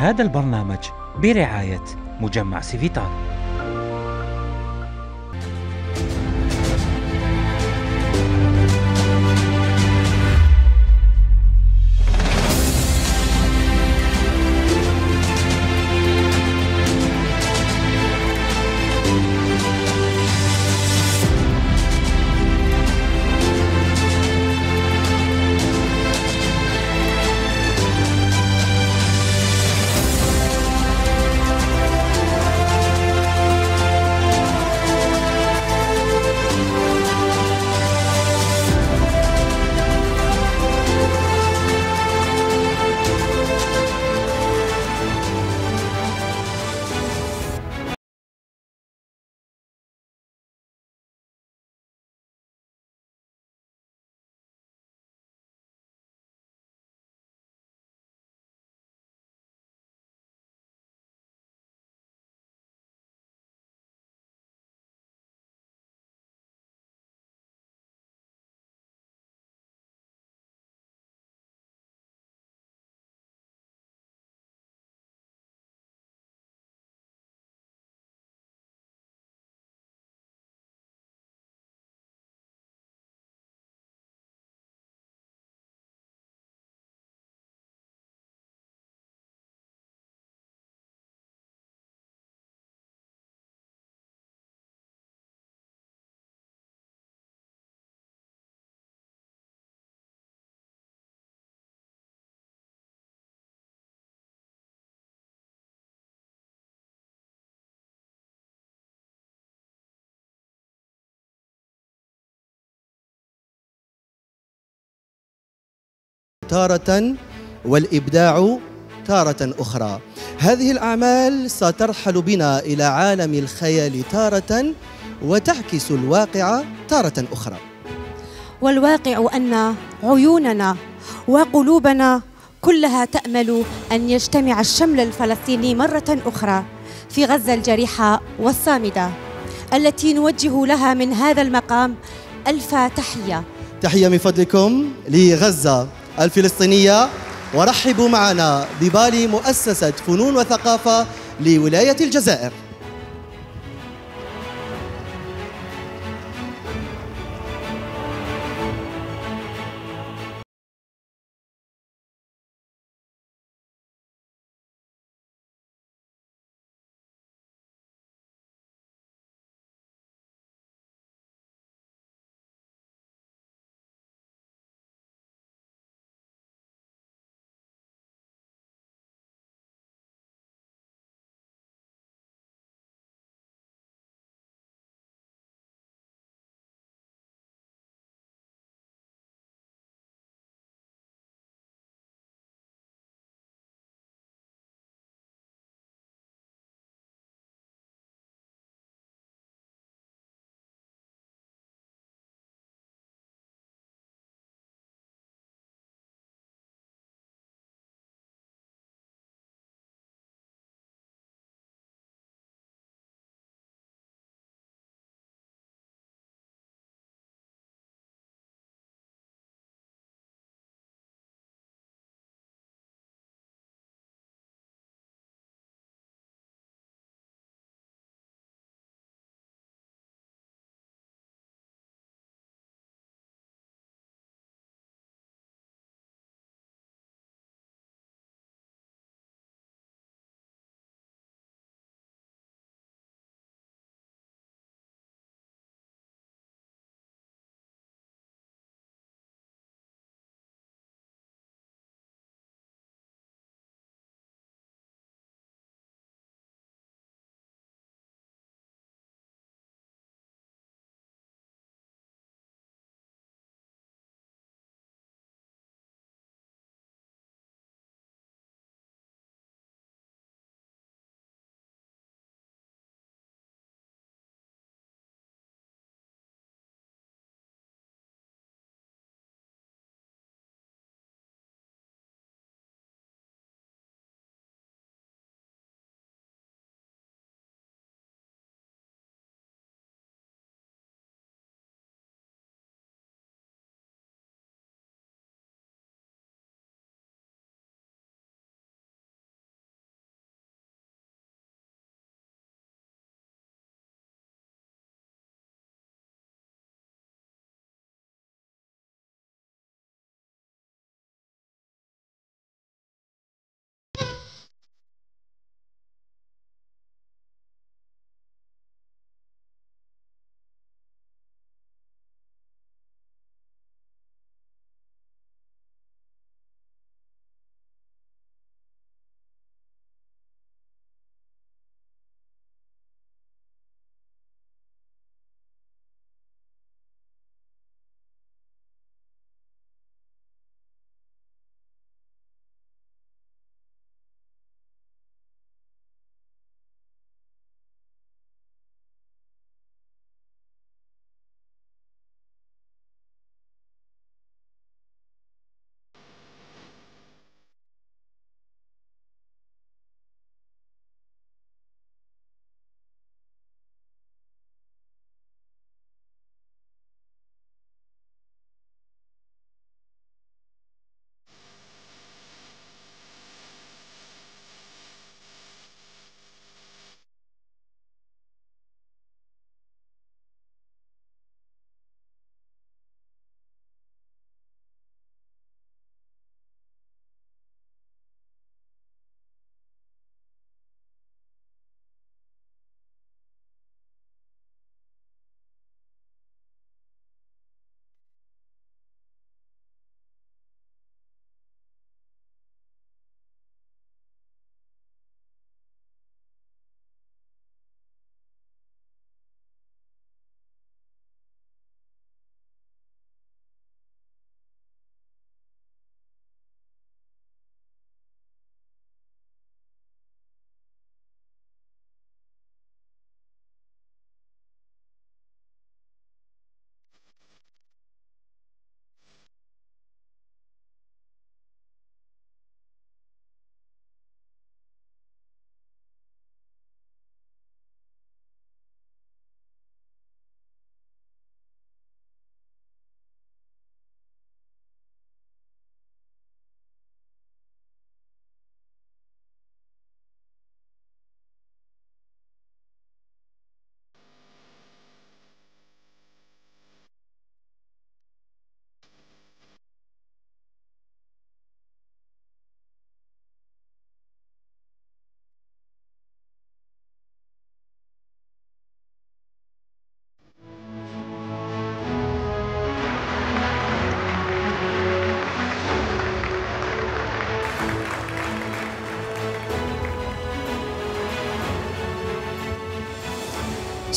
هذا البرنامج برعاية مجمع سيفيتال. تارة والإبداع تارة أخرى. هذه الأعمال سترحل بنا إلى عالم الخيال تارة وتعكس الواقع تارة أخرى. والواقع أن عيوننا وقلوبنا كلها تأمل أن يجتمع الشمل الفلسطيني مرة أخرى في غزة الجريحة والصامدة التي نوجه لها من هذا المقام ألف تحية. تحية من فضلكم لغزة. الفلسطينية ورحبوا معنا ببالي مؤسسة فنون وثقافة لولاية الجزائر.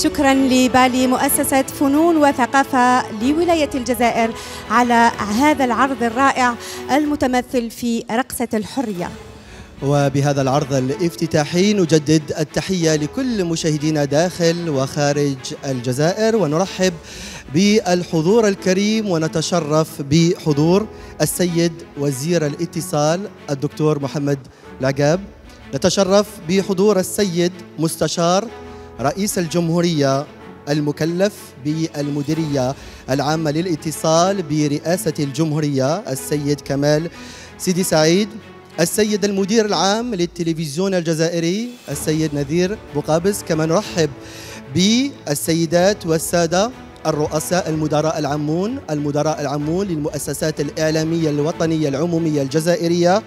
شكرا لبالي مؤسسة فنون وثقافة لولاية الجزائر على هذا العرض الرائع المتمثل في رقصة الحرية. وبهذا العرض الافتتاحي نجدد التحية لكل مشاهدينا داخل وخارج الجزائر ونرحب بالحضور الكريم ونتشرف بحضور السيد وزير الاتصال الدكتور محمد العقاب نتشرف بحضور السيد مستشار رئيس الجمهورية المكلف بالمديرية العامة للاتصال برئاسة الجمهورية السيد كمال سيدي سعيد السيد المدير العام للتلفزيون الجزائري السيد نذير بوقابس كما نرحب بالسيدات والسادة الرؤساء المدراء العامون المدراء العامون للمؤسسات الإعلامية الوطنية العمومية الجزائرية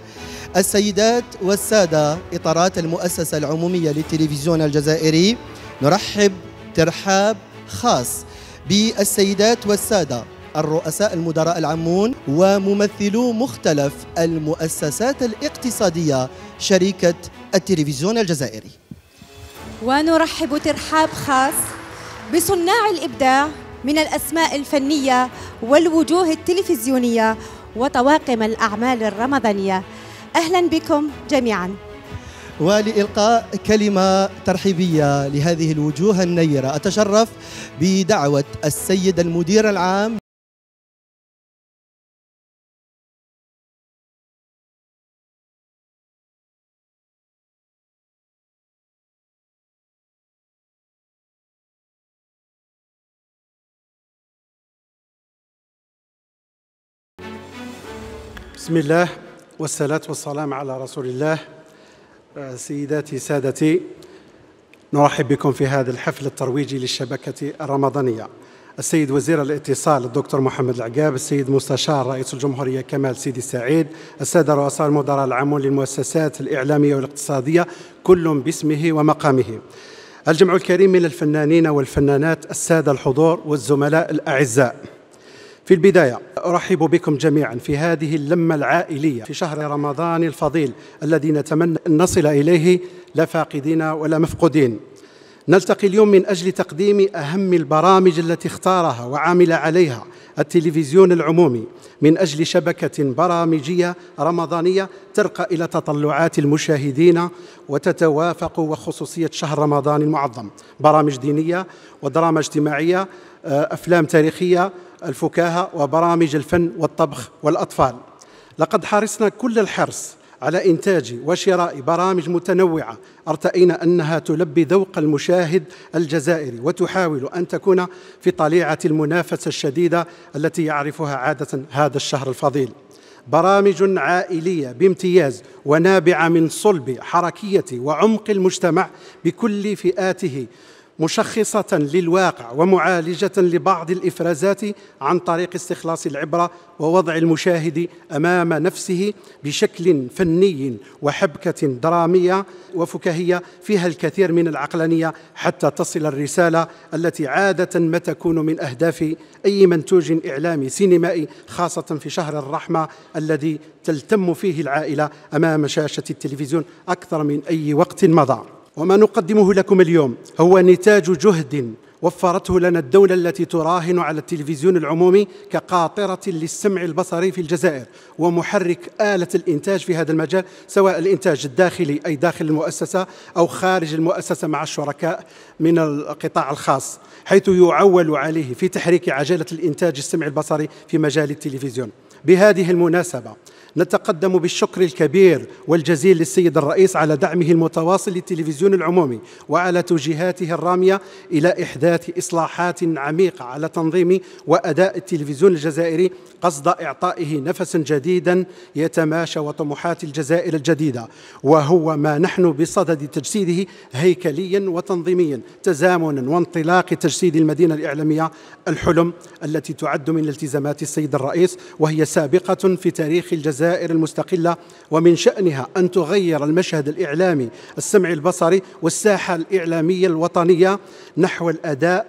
السيدات والسادة إطارات المؤسسة العمومية للتلفزيون الجزائري نرحب ترحاب خاص بالسيدات والسادة الرؤساء المدراء العامون وممثلو مختلف المؤسسات الاقتصادية شركة التلفزيون الجزائري. ونرحب ترحاب خاص بصناع الإبداع من الأسماء الفنية والوجوه التلفزيونية وطواقم الأعمال الرمضانية. أهلا بكم جميعا. ولإلقاء كلمة ترحيبية لهذه الوجوه النيرة. أتشرف بدعوة السيد المدير العام. بسم الله والصلاة والسلام على رسول الله. سيداتي سادتي نرحب بكم في هذا الحفل الترويجي للشبكة الرمضانية. السيد وزير الاتصال الدكتور محمد العقاب السيد مستشار رئيس الجمهورية كمال سيدي سعيد السادة رؤساء المدراء العامون للمؤسسات الإعلامية والاقتصادية كل باسمه ومقامه. الجمع الكريم من الفنانين والفنانات السادة الحضور والزملاء الأعزاء. في البداية أرحب بكم جميعا في هذه اللمة العائلية في شهر رمضان الفضيل الذي نتمنى أن نصل إليه لا فاقدين ولا مفقودين. نلتقي اليوم من أجل تقديم أهم البرامج التي اختارها وعامل عليها التلفزيون العمومي من أجل شبكة برامجية رمضانية ترقى إلى تطلعات المشاهدين وتتوافق وخصوصية شهر رمضان المعظم. برامج دينية ودراما اجتماعية أفلام تاريخية الفكاهة وبرامج الفن والطبخ والأطفال. لقد حرصنا كل الحرص على إنتاج وشراء برامج متنوعة. أرتأينا أنها تلبي ذوق المشاهد الجزائري وتحاول أن تكون في طليعة المنافسة الشديدة التي يعرفها عادة هذا الشهر الفضيل. برامج عائلية بامتياز ونابعة من صلب حركية وعمق المجتمع بكل فئاته مشخصة للواقع ومعالجة لبعض الإفرازات عن طريق استخلاص العبرة ووضع المشاهد أمام نفسه بشكل فني وحبكة درامية وفكاهية فيها الكثير من العقلانية حتى تصل الرسالة التي عادة ما تكون من أهداف أي منتوج إعلامي سينمائي خاصة في شهر الرحمة الذي تلتم فيه العائلة أمام شاشة التلفزيون أكثر من أي وقت مضى. وما نقدمه لكم اليوم هو نتاج جهد وفرته لنا الدولة التي تراهن على التلفزيون العمومي كقاطرة للسمع البصري في الجزائر ومحرك آلة الإنتاج في هذا المجال سواء الإنتاج الداخلي أي داخل المؤسسة أو خارج المؤسسة مع الشركاء من القطاع الخاص حيث يعول عليه في تحريك عجلة الإنتاج السمع البصري في مجال التلفزيون. بهذه المناسبة نتقدم بالشكر الكبير والجزيل للسيد الرئيس على دعمه المتواصل للتلفزيون العمومي وعلى توجيهاته الرامية إلى إحداث إصلاحات عميقة على تنظيم وأداء التلفزيون الجزائري قصد إعطائه نفسا جديدا يتماشى وطموحات الجزائر الجديدة وهو ما نحن بصدد تجسيده هيكليا وتنظيميا تزامنا وانطلاق تجسيد المدينة الإعلامية الحلم التي تعد من التزامات السيد الرئيس وهي سابقة في تاريخ الجزائر الجزائر المستقلة ومن شأنها أن تغير المشهد الإعلامي السمعي البصري والساحة الإعلامية الوطنية نحو الأداء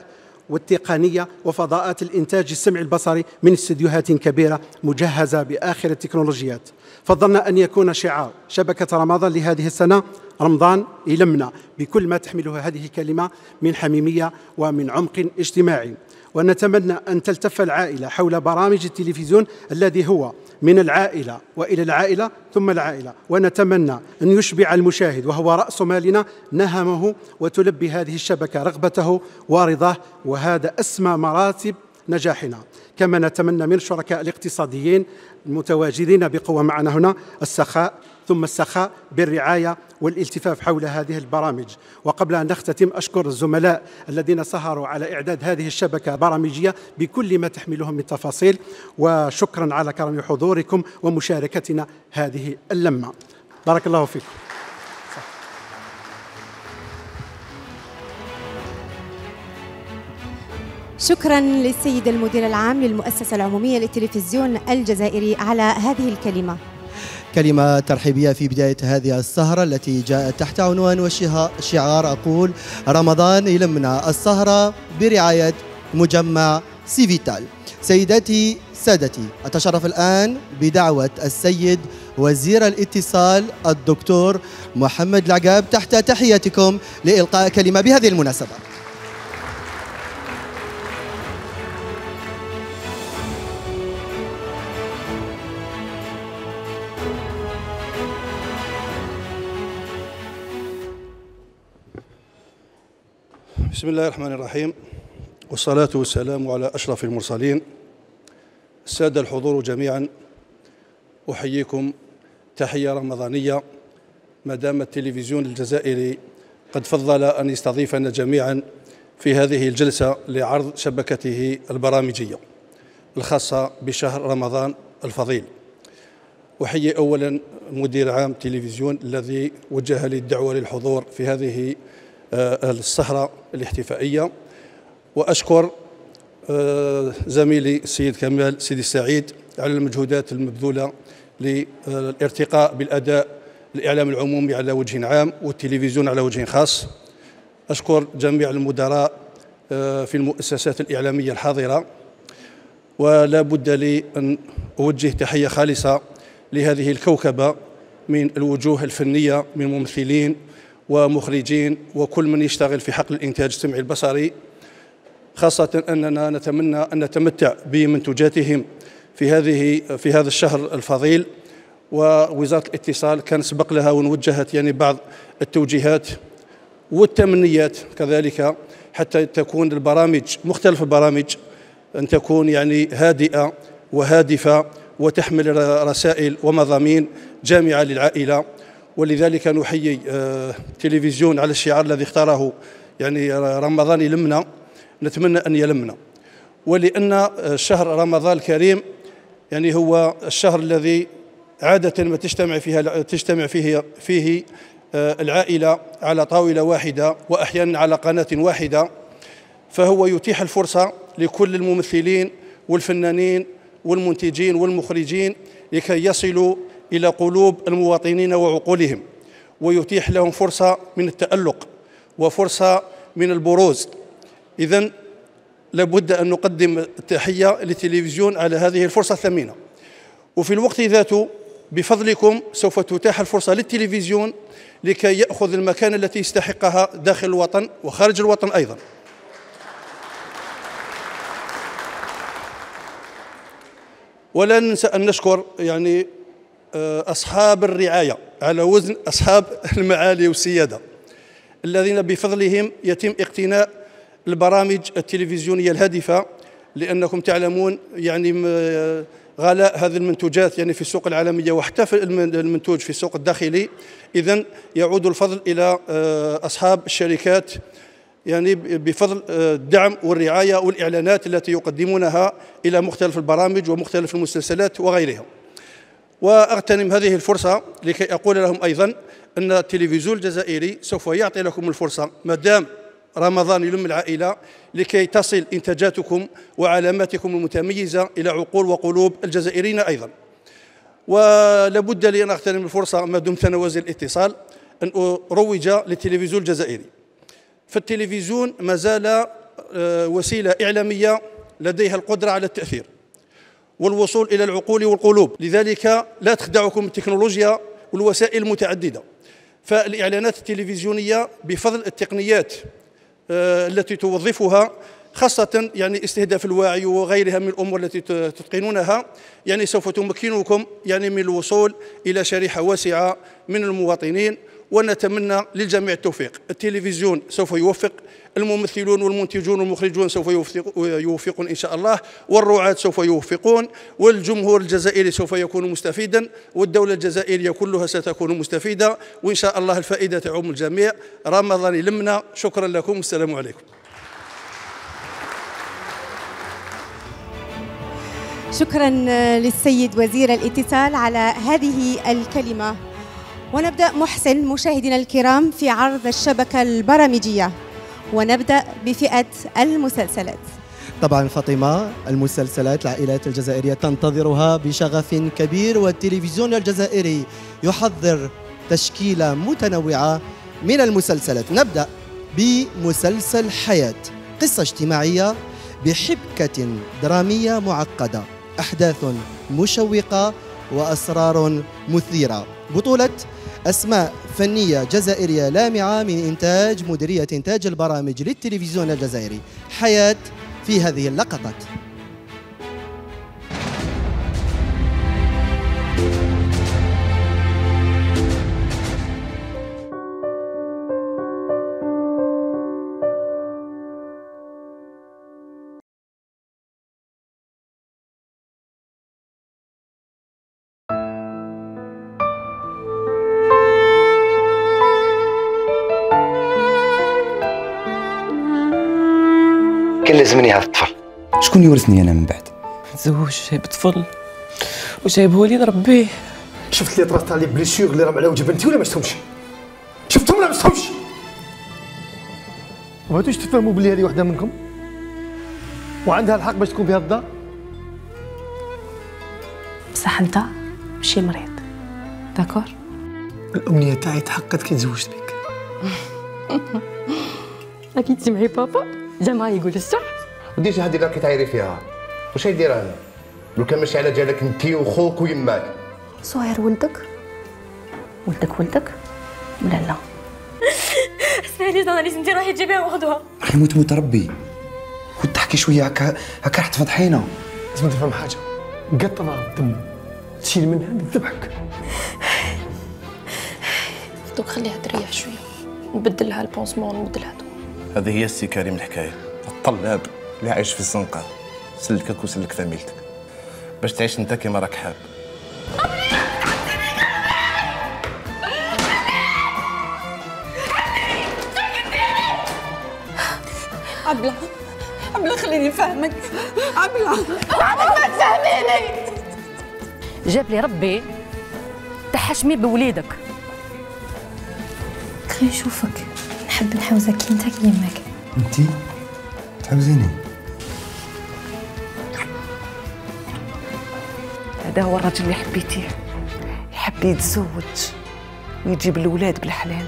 والتقنية وفضاءات الإنتاج السمعي البصري من استديوهات كبيرة مجهزة بآخر التكنولوجيات. فضلنا أن يكون شعار شبكة رمضان لهذه السنة رمضان يلمنا بكل ما تحمله هذه الكلمة من حميمية ومن عمق اجتماعي. ونتمنى أن تلتف العائلة حول برامج التلفزيون الذي هو من العائلة وإلى العائلة ثم العائلة. ونتمنى أن يشبع المشاهد وهو رأس مالنا نهمه وتلبي هذه الشبكة رغبته ورضاه وهذا أسمى مراتب نجاحنا. كما نتمنى من الشركاء الاقتصاديين المتواجدين بقوة معنا هنا السخاء ثم السخاء بالرعاية والالتفاف حول هذه البرامج. وقبل أن نختتم أشكر الزملاء الذين سهروا على إعداد هذه الشبكة برامجية بكل ما تحملهم من تفاصيل. وشكرا على كرم حضوركم ومشاركتنا هذه اللمة. بارك الله فيكم. شكرا للسيد المدير العام للمؤسسة العمومية للتلفزيون الجزائري على هذه الكلمة. كلمة ترحيبية في بداية هذه السهرة التي جاءت تحت عنوان وشعار أقول رمضان يلمنا السهرة برعاية مجمع سيفيتال سيداتي سادتي أتشرف الآن بدعوة السيد وزير الاتصال الدكتور محمد العقاب تحت تحياتكم لإلقاء كلمة بهذه المناسبة. بسم الله الرحمن الرحيم. والصلاة والسلام على أشرف المرسلين. السادة الحضور جميعا. أحييكم تحية رمضانية. ما دام التلفزيون الجزائري قد فضل أن يستضيفنا جميعا في هذه الجلسة لعرض شبكته البرامجية الخاصة بشهر رمضان الفضيل. أحيي أولا مدير عام تلفزيون الذي وجه لي الدعوة للحضور في هذه السهرة الاحتفائية. وأشكر آه، زميلي السيد كمال سيدي السعيد على المجهودات المبذولة للارتقاء بالأداء الإعلام العمومي على وجه عام والتلفزيون على وجه خاص. أشكر جميع المدراء آه، في المؤسسات الإعلامية الحاضرة. ولا بد لي أن أوجه تحية خالصة لهذه الكوكبة من الوجوه الفنية من ممثلين ومخرجين وكل من يشتغل في حقل الإنتاج السمعي البصري خاصة أننا نتمنى أن نتمتع بمنتوجاتهم في هذه في هذا الشهر الفضيل. ووزارة الاتصال كان سبق لها ونوجهت يعني بعض التوجيهات والتمنيات كذلك حتى تكون البرامج مختلف البرامج أن تكون يعني هادئة وهادفة وتحمل رسائل ومضامين جامعة للعائلة. ولذلك نحيي التلفزيون آه، على الشعار الذي اختاره. يعني رمضان يلمنا نتمنى أن يلمنا. ولأن آه، شهر رمضان الكريم يعني هو الشهر الذي عادة ما تجتمع فيها تجتمع فيه فيه آه، العائلة على طاولة واحدة وأحيانا على قناة واحدة. فهو يتيح الفرصة لكل الممثلين والفنانين والمنتجين والمخرجين لكي يصلوا إلى قلوب المواطنين وعقولهم ويتيح لهم فرصة من التألق وفرصة من البروز. إذا لابد أن نقدم التحية للتلفزيون على هذه الفرصة الثمينة. وفي الوقت ذاته بفضلكم سوف تتاح الفرصة للتلفزيون لكي يأخذ المكان التي يستحقها داخل الوطن وخارج الوطن أيضا. ولا ننسى أن نشكر يعني أصحاب الرعاية على وزن أصحاب المعالي والسيادة الذين بفضلهم يتم اقتناء البرامج التلفزيونية الهادفة لأنكم تعلمون يعني آه، غلاء هذه المنتوجات يعني في السوق العالمية وحتى المنتوج في السوق الداخلي. إذا يعود الفضل إلى آه، أصحاب الشركات يعني بفضل الدعم والرعاية والإعلانات التي يقدمونها إلى مختلف البرامج ومختلف المسلسلات وغيرها. وأغتنم هذه الفرصة لكي أقول لهم أيضا أن التلفزيون الجزائري سوف يعطي لكم الفرصة ما دام رمضان يلم العائلة لكي تصل إنتاجاتكم وعلاماتكم المتميزة إلى عقول وقلوب الجزائريين أيضا. ولابد لي أن أغتنم الفرصة ما دمت أنا وزير الاتصال أن أروج للتلفزيون الجزائري. فالتلفزيون ما زال آه، وسيلة إعلامية لديها القدرة على التأثير. والوصول إلى العقول والقلوب. لذلك لا تخدعكم التكنولوجيا والوسائل المتعددة. فالإعلانات التلفزيونية بفضل التقنيات آه، التي توظفها خاصة يعني استهداف الوعي وغيرها من الأمور التي تتقنونها يعني سوف تمكنكم يعني من الوصول إلى شريحة واسعة من المواطنين ونتمنى للجميع التوفيق. التلفزيون سوف يوفق الممثلون والمنتجون والمخرجون سوف يوفقون إن شاء الله والرعاة سوف يوفقون والجمهور الجزائري سوف يكون مستفيدا والدولة الجزائرية كلها ستكون مستفيدة وإن شاء الله الفائدة تعم الجميع. رمضان لمنا شكرا لكم. والسلام عليكم. شكرا للسيد وزير الاتصال على هذه الكلمة. ونبدأ محسن مشاهدينا الكرام في عرض الشبكة البرامجية. ونبدأ بفئة المسلسلات. طبعا فاطمة المسلسلات العائلات الجزائرية تنتظرها بشغف كبير والتلفزيون الجزائري يحضر تشكيلة متنوعة من المسلسلات. نبدأ بمسلسل حياة قصة اجتماعية بحبكة درامية معقدة أحداث مشوقة وأسرار مثيرة. بطولة أسماء فنية جزائرية لامعة من إنتاج مديرية إنتاج البرامج للتلفزيون الجزائري. حياة في هذه اللقطات. لازمني هذا الطفل. شكون يورثني أنا من بعد؟ تزوج جايب طفل. وجايب وليد ربيه شفت les traces les blessures اللي راهم على وجه بنتي ولا ما شفتهمش؟ شفتهم ولا ما شفتهمش؟ ما بغيتوش تفهموا بلي هذه وحده منكم؟ وعندها الحق باش تكون في هذا الدار؟ بصح انت ماشي مريض. d'accord؟ الأمنية تاعي تحققت كي تزوجت بك. أكيد سمعي بابا؟ زعما يقول الصح وديجا هذه راكي تعيري فيها. واش يدير أنا لو كان ماشي على جالك انت وخوك ويماك صغير ولدك. ولدك ولدك؟ ولا لا. اسمعي لي أنا لازم روحي تجيبيها وخذوها. أخي موت موت ربي. كنت تحكي شوية هكا هكا راح تفضحينا لازم تفهم حاجة. قطرة الدم تشيل منها نذبحك دوك خليها تريح شوية. نبدل لها ال pansement نبدل لها هذه هي السي كريم الحكاية. الطلاب. اللي عايش في الزنقة. سلكك وسلك فاميلتك باش تعيش انت كيما راك حاب. عبلة عبلة خليني نفهمك. عبلة. عبلة ما تفهميني جاب لي ربي تحشمي بوليدك. خليني نشوفك. نحب نحوزك. انت كيماك. انت تحوزيني. هذا هو الرجل اللي حبيتيه. يحب يتزوج ويجيب الأولاد بالحلال.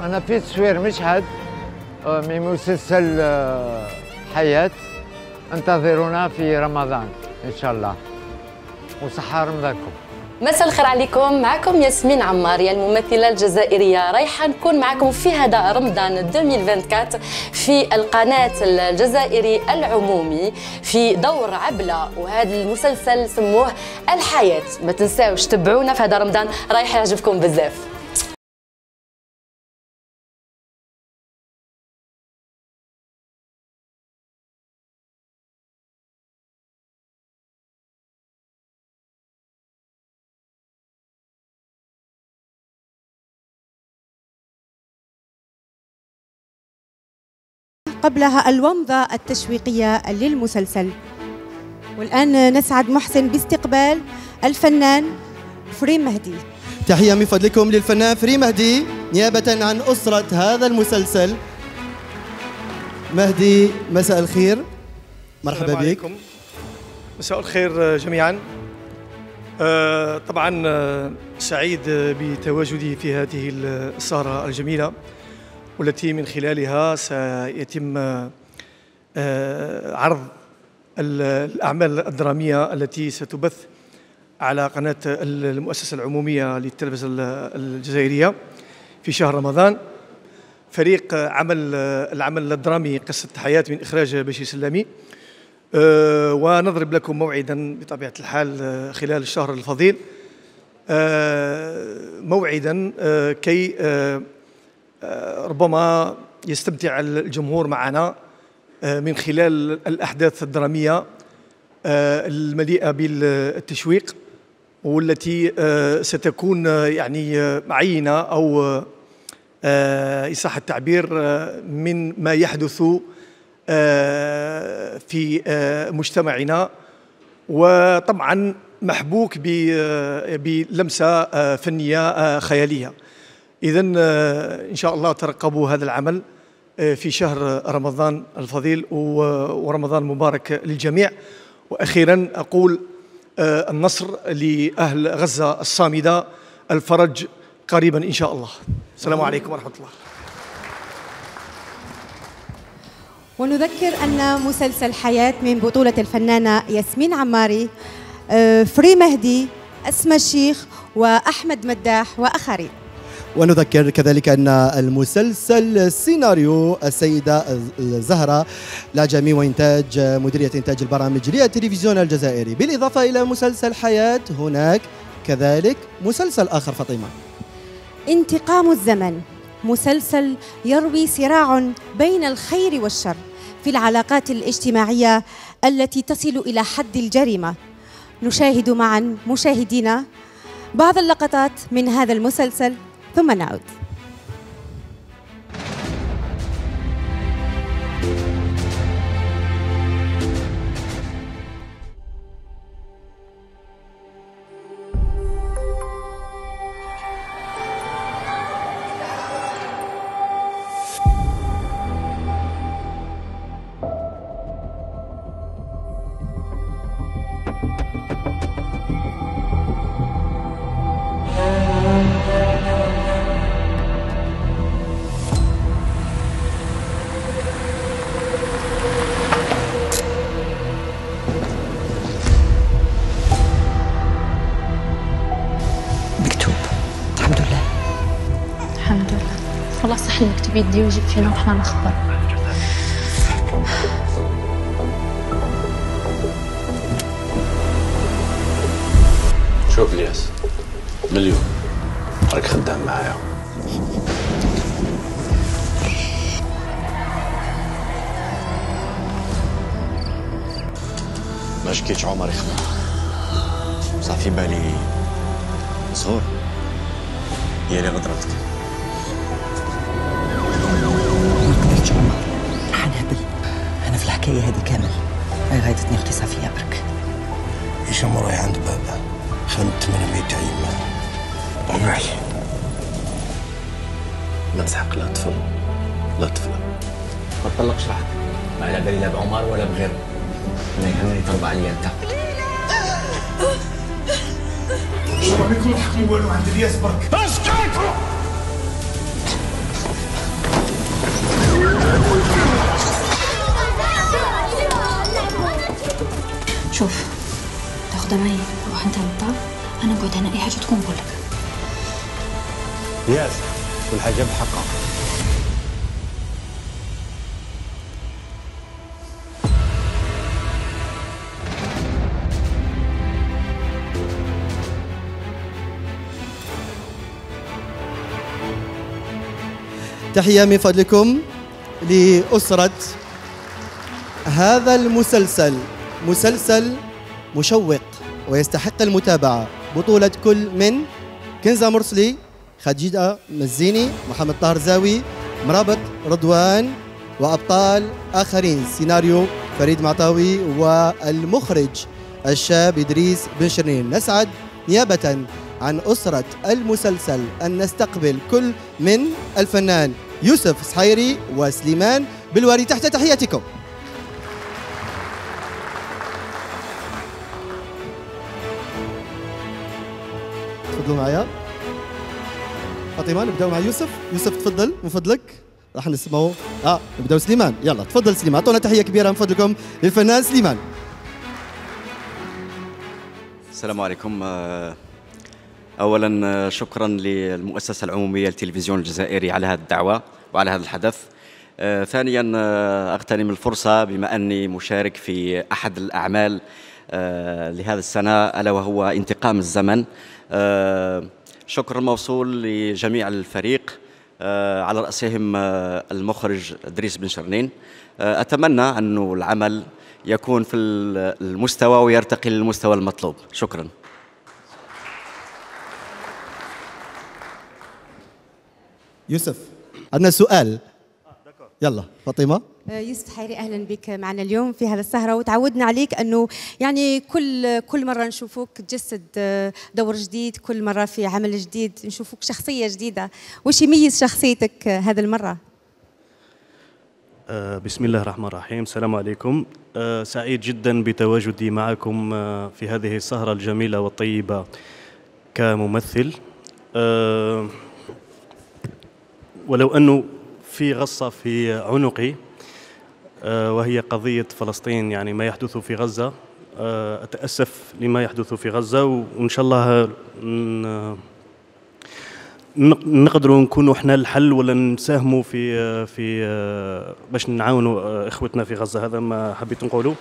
أنا في تصوير مشهد آه، من مسلسل آه، حياة. انتظرونا في رمضان. إن شاء الله. وصحة رمضانكم مساء الخير عليكم. معكم ياسمين عمار يا الممثلة الجزائرية. رايحة نكون معكم في هذا رمضان 2024 في القناة الجزائري العمومي في دور عبلة. وهذا المسلسل سموه الحياة. ما تنساوش تبعونا في هذا رمضان. رايح يعجبكم بزاف. قبلها الومضة التشويقية للمسلسل. والآن نسعد محسن باستقبال الفنان فريم مهدي. تحية من فضلكم للفنان فريم مهدي نيابة عن أسرة هذا المسلسل. مهدي مساء الخير. مرحبا بك. عليكم. مساء الخير جميعا. آه، طبعا آه، سعيد بتواجدي في هذه السهرة الجميلة. والتي من خلالها سيتم آه، عرض ال- الأعمال الدرامية التي ستبث على قناة المؤسسة العمومية للتلفزة ال- الجزائرية في شهر رمضان. فريق عمل العمل الدرامي قصة حياة من إخراج بشير سلامي. آه، ونضرب لكم موعدا بطبيعة الحال آه، خلال الشهر الفضيل. موعدا كي ربما يستمتع الجمهور معنا آه، من خلال الأحداث الدرامية آه، المليئة بالتشويق والتي آه، ستكون آه، يعني آه، عينة أو آه، آه، إن صح التعبير آه، من ما يحدث آه، في آه، مجتمعنا. وطبعا محبوك آه، بلمسة آه، فنية آه، خيالية. إذا إن شاء الله ترقبوا هذا العمل آه، في شهر رمضان الفضيل ورمضان مبارك للجميع. وأخيرا أقول آه، النصر لأهل غزة الصامدة الفرج قريبا إن شاء الله. السلام عليكم ورحمة الله. ونذكر أن مسلسل حياة من بطولة الفنانة ياسمين عماري آه، فري مهدي أسمى الشيخ وأحمد مداح وآخرين. ونذكر كذلك أن المسلسل سيناريو السيدة الزهرة العجمي وإنتاج مديرية إنتاج البرامج للتلفزيون الجزائري. بالإضافة إلى مسلسل حياة هناك كذلك مسلسل آخر فاطمة. انتقام الزمن. مسلسل يروي صراع بين الخير والشر في العلاقات الاجتماعية التي تصل إلى حد الجريمة. نشاهد معا مشاهدينا بعض اللقطات من هذا المسلسل. ثم نعود يدي ويجيب فينا وحنا نخبر شوف الياس مليون. تحية من فضلكم لأسرة هذا المسلسل مسلسل مشوق ويستحق المتابعة. بطولة كل من كنزة مرسلي خديجة مزيني محمد طاهر زاوي مرابط رضوان وأبطال آخرين سيناريو فريد معطاوي والمخرج الشاب إدريس بن شرنين نسعد نيابة عن أسرة المسلسل أن نستقبل كل من الفنان يوسف صحيري وسليمان بالواري تحت تحياتكم. تفضلوا معايا. فاطمة نبداو مع يوسف. يوسف تفضل. من فضلك. راح نسمعوا آه نبداو سليمان يلا تفضل سليمان. أعطونا تحية كبيرة من فضلكم للفنان سليمان. السلام عليكم. آه، اولا شكرا للمؤسسة العمومية للتلفزيون الجزائري على هذه الدعوة وعلى هذا الحدث. آه، ثانيا آه، أغتنم الفرصة بما أني مشارك في أحد الأعمال آه، لهذا السنة ألا وهو انتقام الزمن. شكر موصول لجميع الفريق على رأسهم المخرج إدريس بن شرنين. أتمنى انه العمل يكون في المستوى ويرتقي للمستوى المطلوب. شكرا. يوسف عندنا سؤال. يلا فاطمة. آه، يوسف حيري أهلا بك معنا اليوم في هذا السهرة. وتعودنا عليك أنه يعني كل كل مرة نشوفوك تجسد آه، دور جديد كل مرة في عمل جديد نشوفوك شخصية جديدة. وش يميز شخصيتك هذه المرة؟ آه، بسم الله الرحمن الرحيم. السلام عليكم. سعيد جدا بتواجدي معكم في هذه السهرة الجميلة والطيبة كممثل. ولو أنه في غصة في عنقي آه، وهي قضية فلسطين يعني ما يحدث في غزة. آه، أتأسف لما يحدث في غزة وإن شاء الله نقدروا نكونوا إحنا الحل ولا نساهموا في في باش نعاونوا إخوتنا في غزة. هذا ما حبيت نقوله.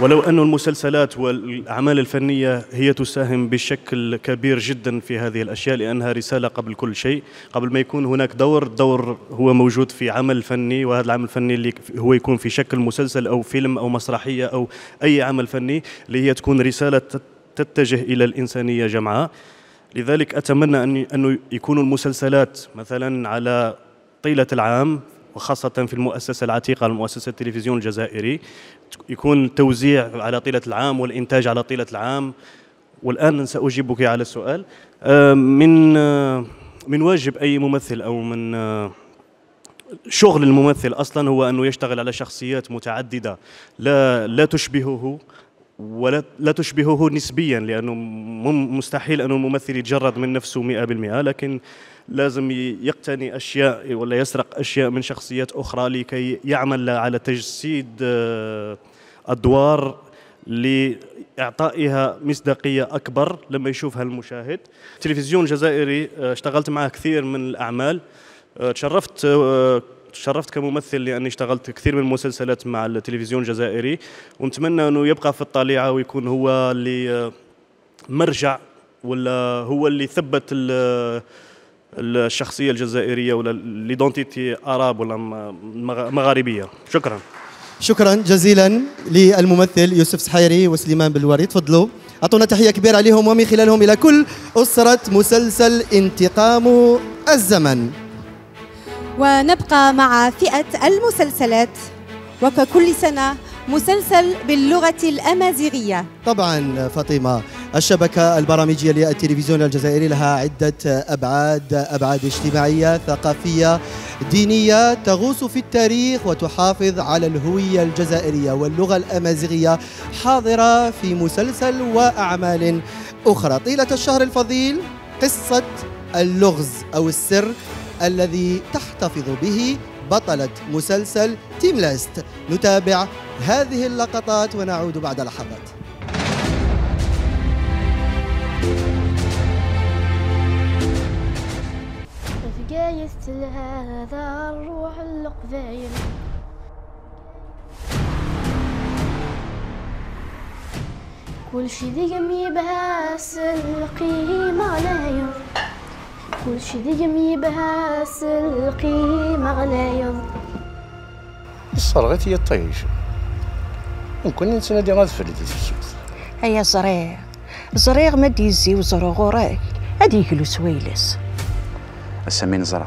ولو أن المسلسلات والأعمال الفنية هي تساهم بشكل كبير جدا في هذه الأشياء لأنها رسالة قبل كل شيء. قبل ما يكون هناك دور الدور هو موجود في عمل فني وهذا العمل الفني اللي هو يكون في شكل مسلسل أو فيلم أو مسرحية أو أي عمل فني اللي هي تكون رسالة تت- تتجه إلى الإنسانية جمعاء لذلك أتمنى أن أنه يكونوا المسلسلات مثلا على طيلة العام وخاصة في المؤسسة العتيقة المؤسسة التلفزيون الجزائري. يكون التوزيع على طيلة العام والإنتاج على طيلة العام. والآن سأجيبك على السؤال آه، من آه، من واجب أي ممثل أو من آه، شغل الممثل أصلا هو أنه يشتغل على شخصيات متعددة. لا لا تشبهه ولا لا تشبهه نسبيا لأنه مم- مستحيل انه الممثل يتجرد من نفسه 100% لكن لازم يقتني أشياء ولا يسرق أشياء من شخصيات أخرى لكي يعمل على تجسيد آه، أدوار لإعطائها مصداقية أكبر لما يشوفها المشاهد. التلفزيون الجزائري آه، اشتغلت معه كثير من الأعمال. آه، تشرفت تشرفت كممثل لأني اشتغلت كثير من المسلسلات مع التلفزيون الجزائري. ونتمنى أنه يبقى في الطليعة ويكون هو اللي مرجع ولا هو اللي ثبت الشخصية الجزائرية ولا ليدونتيتي أراب ولا مغاربية. شكرا. شكرا جزيلا للممثل يوسف سحيري وسليمان بالوري تفضلوا. أعطونا تحية كبيرة عليهم ومن خلالهم إلى كل أسرة مسلسل انتقام الزمن. ونبقى مع فئة المسلسلات. وككل سنة مسلسل باللغة الأمازيغية. طبعا فاطمة الشبكة البرامجية للتلفزيون الجزائري لها عدة أبعاد أبعاد اجتماعية ثقافية دينية تغوص في التاريخ وتحافظ على الهوية الجزائرية واللغة الأمازيغية حاضرة في مسلسل وأعمال أخرى. طيلة الشهر الفضيل قصة اللغز أو السر الذي تحتفظ به بطلة مسلسل تيم لاست نتابع هذه اللقطات ونعود بعد لحظات. هذا الروح القبايل كل شي دقم يبهاس القيمة غلايض كل شي دقم يبهاس القيمة غلايض الصرغة هي الطيش. ممكن ننسى دي غاز فردي السوس هيا زريع زريع ما ديزي وزرو غوراك هذيك لو سويلس. السمي نزرع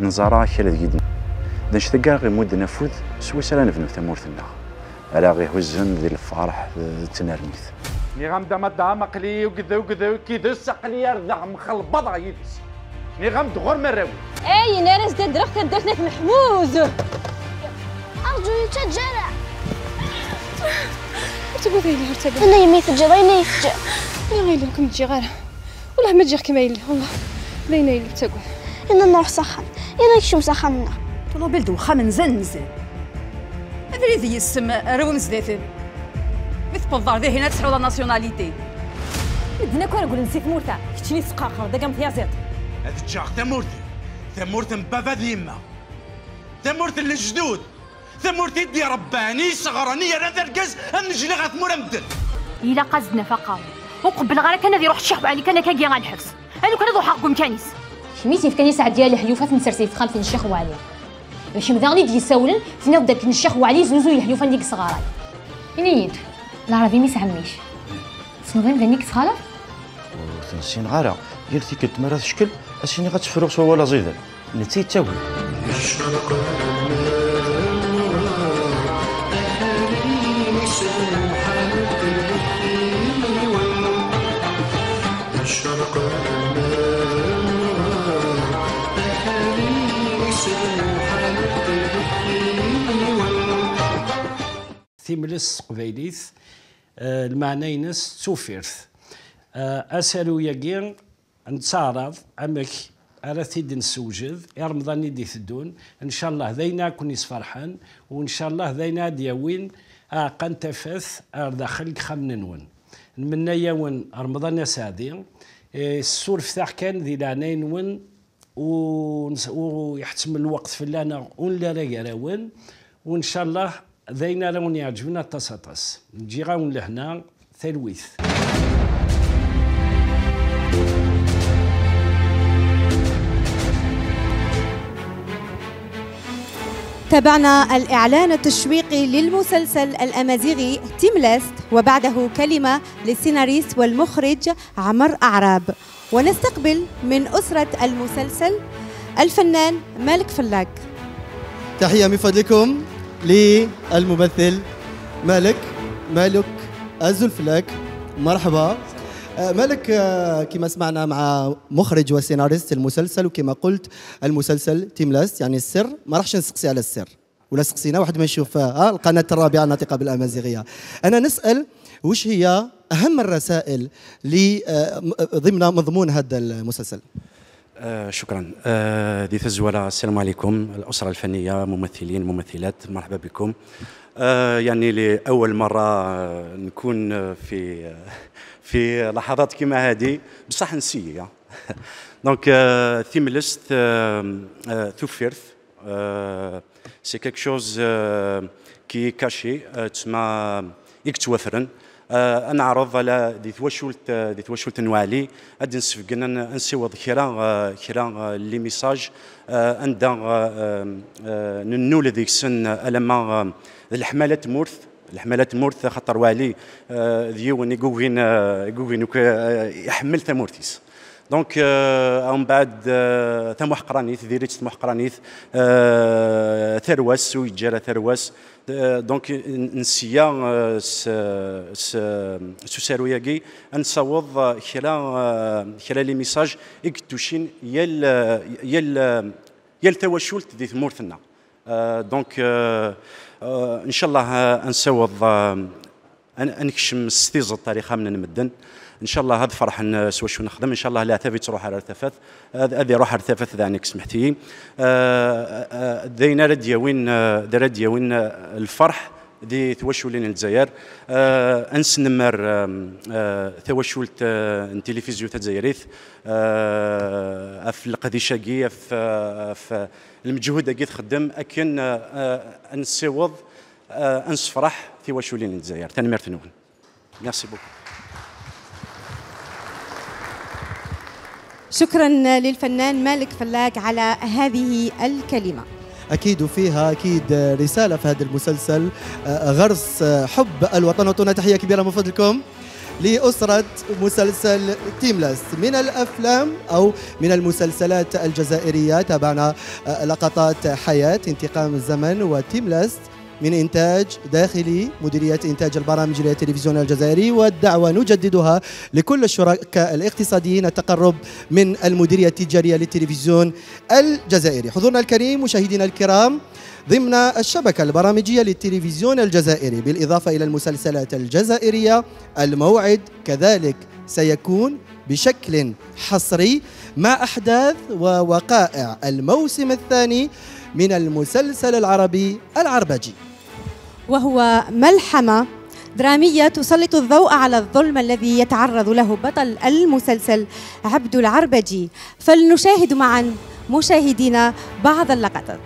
نزرع كلا دقيد داش تلقى غير مود نفوذ سوي سلا نفنو ثمورتنا على غير هزن ذي الفرح تنرميث. ني غامدا مدا مقلي وكذا وكذا وكذا السقلي يرضع مخلبضة يدس. ني غمد غور مراوي أي نارس تدرخ تدرخ محموز. أرجو يتجرع تقول لي ارتقى أنا يميت الجرا أنا يتجرع يا غير لكم تجي غير والله ما تجي كما يلي والله. بين يلي تقول إنا نروح سخن إنا كشو سخنا والله بلد وخا من زنزن ذي السم روم زداتن مثل بالضار ذي هنا تسعود الناسيوناليتي بدنا كون نقول نسيت مورتا. كتشني سقاقر دا قام فيها زيت هذا الشاخ ثمورتي ثمورت بابا ديما ثمورت الجدود ثمورت يدي رباني صغراني أنا ذرقز نجلي غثمور مدن إلا قصدنا فقاو وقبل غير كان ذي روح الشحب عليك أنا كاكي غنحبس أنا كان ذو حقكم كانيس شميتي في كنيسة ديال الحيوفات نسرسي في خان الشيخ وعلي. باش مداغني دي يساولن فينا داك الشيخ وعلي زوزو الحيوفان ديك صغاراي نيت. العربي ميس عميش. سنغين فينيك صغالا تنسين غارة. يلتي كنت مرة شكل أسيني غتفرغ سوا ولا زيدا نتي تاوي. ثيملس قبيليث آه، المعنى ينس توفيرث آه، أسألو يقين نتعرض على ثيد نسوجد يا رمضان يدي ثدون إن شاء الله ذينا كون يسفرحان وإن شاء الله ذينا دياوين قن تفث داخل خمن نون من يوم رمضان يسادي السور فتح كان ذي لعنين ون ونس- ويحتم الوقت في لنا ولا راون وإن شاء الله ذينا لون يعجبنا تصاطس نجي غاون لهنا ثلويث تابعنا الإعلان التشويقي للمسلسل الأمازيغي تيملست وبعده كلمة للسيناريست والمخرج عمر أعراب. ونستقبل من أسرة المسلسل الفنان مالك فلاك. تحية من فضلكم للممثل مالك مالك الزلفلاك مرحبا. آه، مالك آه، كما سمعنا مع مخرج وسيناريست المسلسل وكما قلت المسلسل تيملاست يعني السر. ما راحش نسقسي على السر ولا سقسينا واحد ما يشوف آه، القناة الرابعة الناطقة بالأمازيغية. أنا نسأل وش هي أهم الرسائل لي م- ضمن مضمون هذا المسلسل؟ آه شكرا. آه دي تزولا. السلام عليكم. الأسرة الفنية ممثلين ممثلات. مرحبا بكم. آه يعني لأول مرة نكون في في لحظات كما هذه بصح نسية دونك ثيم ليست توفيرث سي كيك شوز كي كاشي تسمى يكتوفرن نعرض على دي توشلت آه، دي توشلت نوالي. غادي نسفقنا نسيوض كرا آه، كرا آه، لي ميساج. آه، عند ننول ذيك السن لما آه، الحمالة مورث الحمالة مورث خطر والي آه، ديون يقوين آه، يقوين وك- آه، يحمل ثمورتيس. دونك آه، من بعد آه، ثم حقرانيث ديريت ثم حقرانيث آه، ثرواس ويجارة ثرواس آه، دونك نسيا آه، س س سوساروياكي نصوض آه، آه، كلا لي ميساج يكتوشين يل يل يل توشلت دي ثمورثنا. آه، دونك آه، آه، إن شاء الله آه، نسوض آه، أنكشم ستيز التاريخ من المدن إن شاء الله هذا فرح سوا شو نخدم. إن شاء الله لا تبي تروح على ارتفاث. هذه روح ارتفاث ذانك سمحتي. آه، آه، دينا رديا وين آه، رديا وين آه، الفرح. دي توشولين الجزائر. آه انس نمر آه توشولت آه التلفزيون تاع الجزائريث. آه في القديشاكي آه في المجهود اللي تخدم. أكن آه آه نسيوض آه انس فرح توشولين الجزائر. تنمر تنون ميرسي بوكو شكرا للفنان مالك فلاك على هذه الكلمة. أكيد وفيها أكيد رسالة في هذا المسلسل. آه، غرس آه، حب الوطن. وطن تحية كبيرة من فضلكم لأسرة مسلسل تيملس من الأفلام أو من المسلسلات الجزائرية تابعنا آه، لقطات حياة انتقام الزمن وتيملس من إنتاج داخلي مديرية إنتاج البرامج للتلفزيون الجزائري والدعوة نجددها لكل الشركاء الاقتصاديين التقرب من المديرية التجارية للتلفزيون الجزائري. حضورنا الكريم مشاهدينا الكرام ضمن الشبكة البرامجية للتلفزيون الجزائري. بالإضافة إلى المسلسلات الجزائرية الموعد كذلك سيكون بشكل حصري مع أحداث ووقائع الموسم الثاني من المسلسل العربي العربجي. وهو ملحمة درامية تسلط الضوء على الظلم الذي يتعرض له بطل المسلسل عبد العربجي. فلنشاهد معا مشاهدينا بعض اللقطات.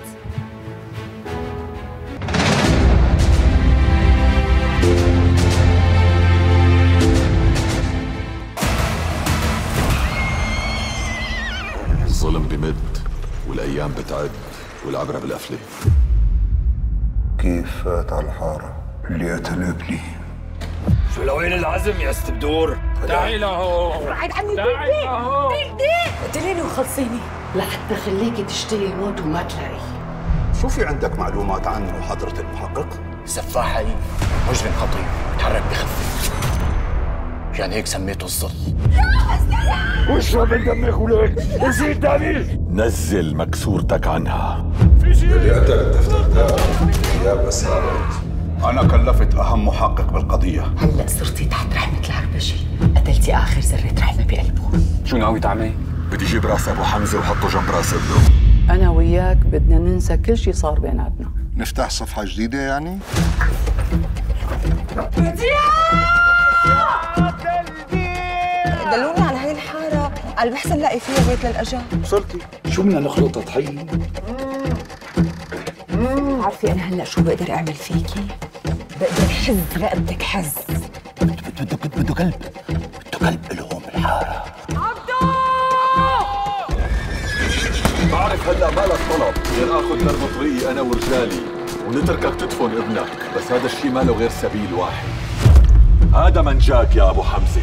الظلم بمد والأيام بتعد والعبرة بالقفله كيف فات على الحارة اللي قتل ابني شو لوين العزم يا استبدور؟ تعي لهون بعد عني تعي لهون قتليني وخلصيني. لحتى خليكي تشتهي الموت وما تلاقي. شو في عندك معلومات عنه حضرة المحقق؟ سفاح حقيقي مجرم خطير. بتحرك بخفة. عشان هيك سميته الظل. واشرب دمك ولك زيد دمي نزل مكسورتك عنها. اللي قتل الدفتر ده غياب اسرارات أنا كلفت أهم محقق بالقضية. هلا صرتي تحت رحمة العربجي قتلتي آخر ذرة رحمة بقلبه. شو ناوي تعمل؟ بدي أجيب راس أبو حمزة وحطه جنب راس ابنه. أنا وياك بدنا ننسى كل شي صار بيناتنا. نفتح صفحة جديدة يعني؟ دلوني على هاي الحارة. على بحث نلاقي فيها بيت للأجانب وصلتي. شو بدنا نخلق تضحية؟ عارفة أنا هلأ شو بقدر أعمل فيكي؟ بقدر حز رقبتك حز. بده بده قلب بده قلب لهم الحارة. بعرف هلأ مالك طلب. غير آخذ درب طريقي أنا ورجالي ونتركك تدفن ابنك. بس هذا الشيء ما له غير سبيل واحد. هذا من جاك يا أبو حمزة.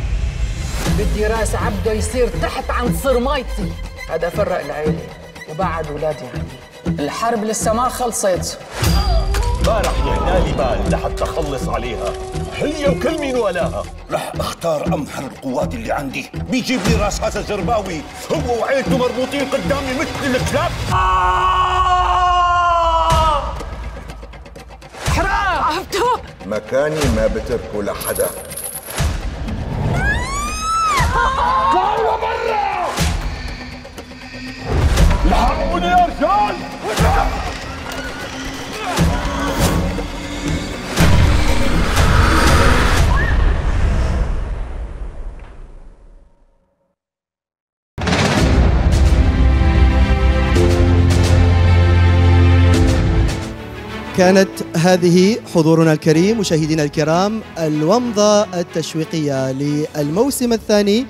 بدي رأس عبده يصير تحت عند صرمايتي هذا فرق العيلة وبعد ولادي عندي الحرب لسه ما خلصت. ما رح يهنالي بال لحتى أخلص عليها. هي وكل مين ولاها رح أختار امحر القوات اللي عندي. بيجيب لي راس هذا الزرباوي هو وعيلته مربوطين قدامي مثل الكلاب. حرام! عبده مكاني ما بتركه لحدا طلعوا برا لحقوني يا رجال! كانت هذه حضورنا الكريم مشاهدينا الكرام الومضة التشويقية للموسم الثاني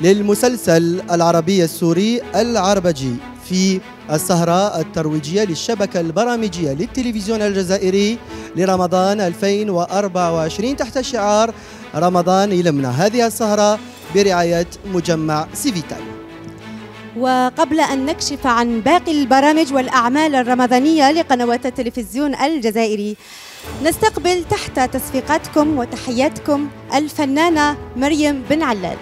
للمسلسل العربي السوري العربجي في السهرة الترويجية للشبكة البرامجية للتلفزيون الجزائري لرمضان 2024 تحت شعار رمضان يلمنا. هذه السهرة برعاية مجمع سيفيتال. وقبل أن نكشف عن باقي البرامج والأعمال الرمضانية لقنوات التلفزيون الجزائري نستقبل تحت تصفيقاتكم وتحياتكم الفنانة مريم بن علال.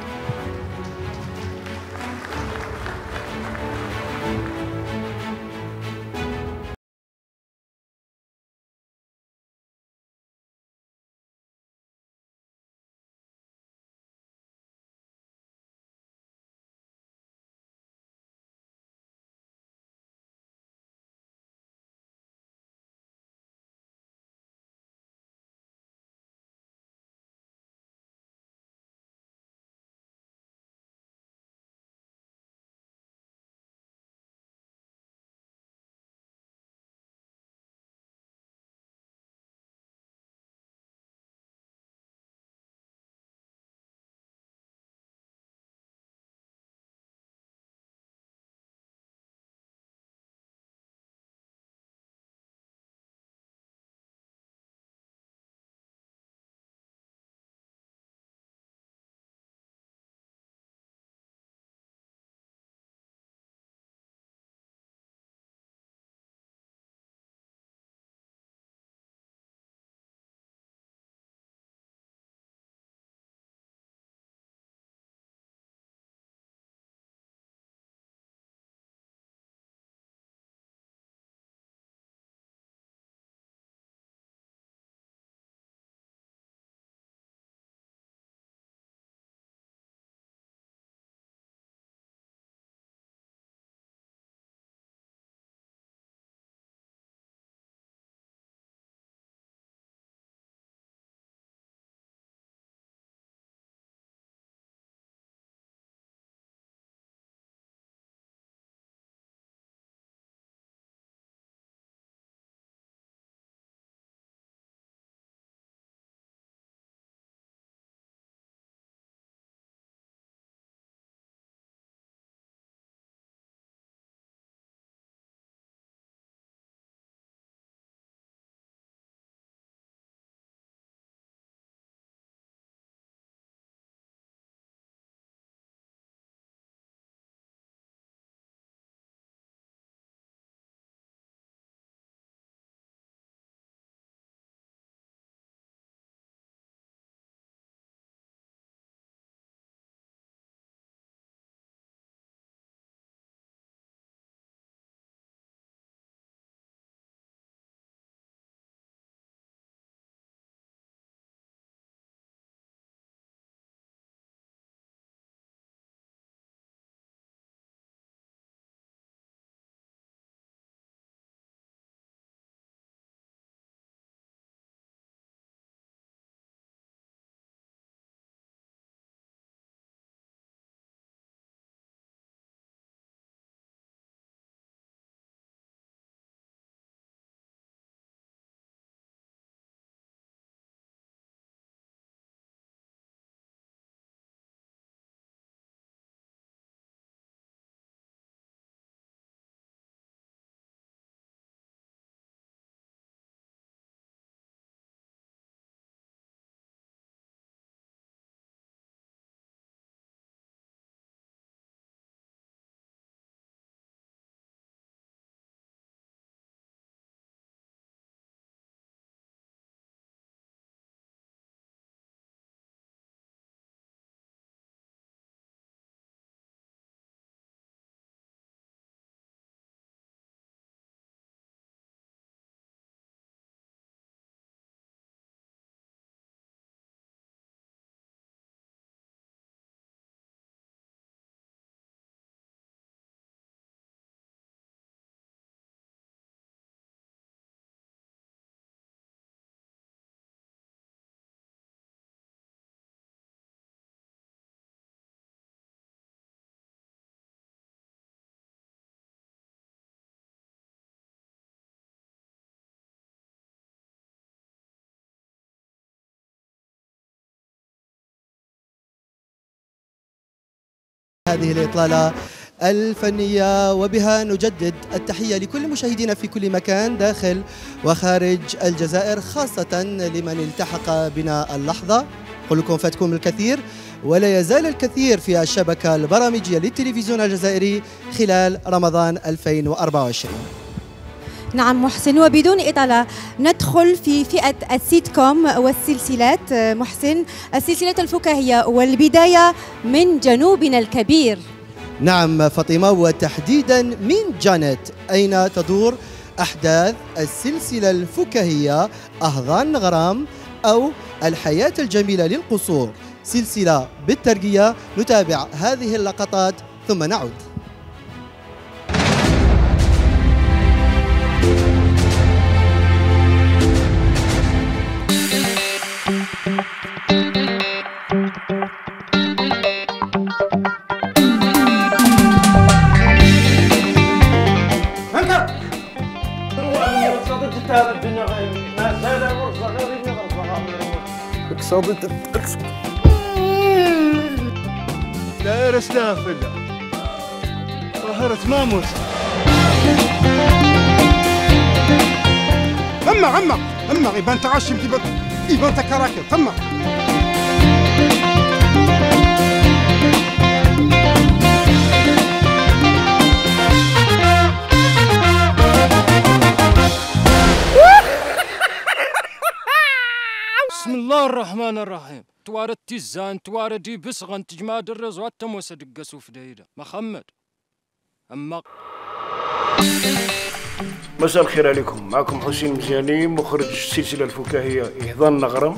هذه الإطلالة الفنية وبها نجدد التحية لكل مشاهدينا في كل مكان داخل وخارج الجزائر خاصة لمن التحق بنا اللحظة. أقول لكم فاتكم الكثير ولا يزال الكثير في الشبكة البرامجية للتلفزيون الجزائري خلال رمضان 2024 نعم محسن. وبدون إطالة ندخل في فئة السيت كوم والسلسلات محسن السلسلة الفكاهية والبداية من جنوبنا الكبير. نعم فاطمة وتحديدا من جانت. أين تدور أحداث السلسلة الفكاهية أهضان غرام أو الحياة الجميلة للقصور؟ سلسلة بالترقية نتابع هذه اللقطات ثم نعود. اقصد لا ارس نافذة ظهرت ماموس اما اما اما يبان تعشم يبان تكراكب ثم الله الرحمن الرحيم. توارد تيزان تواردي بسغن تجماد الرزوات تموس دقسو في دايرة. محمد أما مساء الخير عليكم. معكم حسين مزياني مخرج السلسلة الفكاهية إهضان نغرم.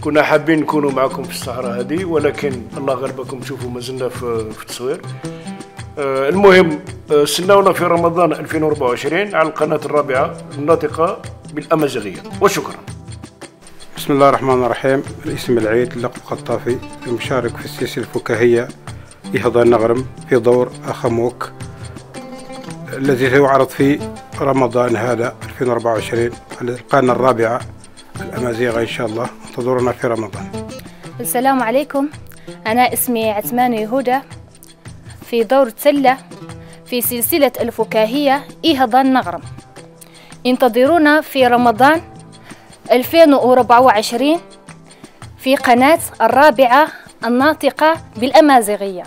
كنا حابين نكونوا معكم في السهرة هذه ولكن الله غلبكم شوفوا ما زلنا في, في التصوير. آه المهم آه سناونا في رمضان 2024 على القناة الرابعة الناطقة بالأمازيغية. وشكرا. بسم الله الرحمن الرحيم. الاسم العيد لقب قطافي المشارك في السلسلة الفكاهية يهضى النغرم في دور أخموك الذي سيعرض في رمضان هذا 2024 على القناة الرابعة الأمازيغ إن شاء الله انتظرونا في رمضان. السلام عليكم. أنا اسمي عثمان يهودا في دور تسلة في سلسلة الفكاهية إيهضا النغرم. انتظرونا في رمضان. 2024 في قناة الرابعة الناطقة بالأمازيغية.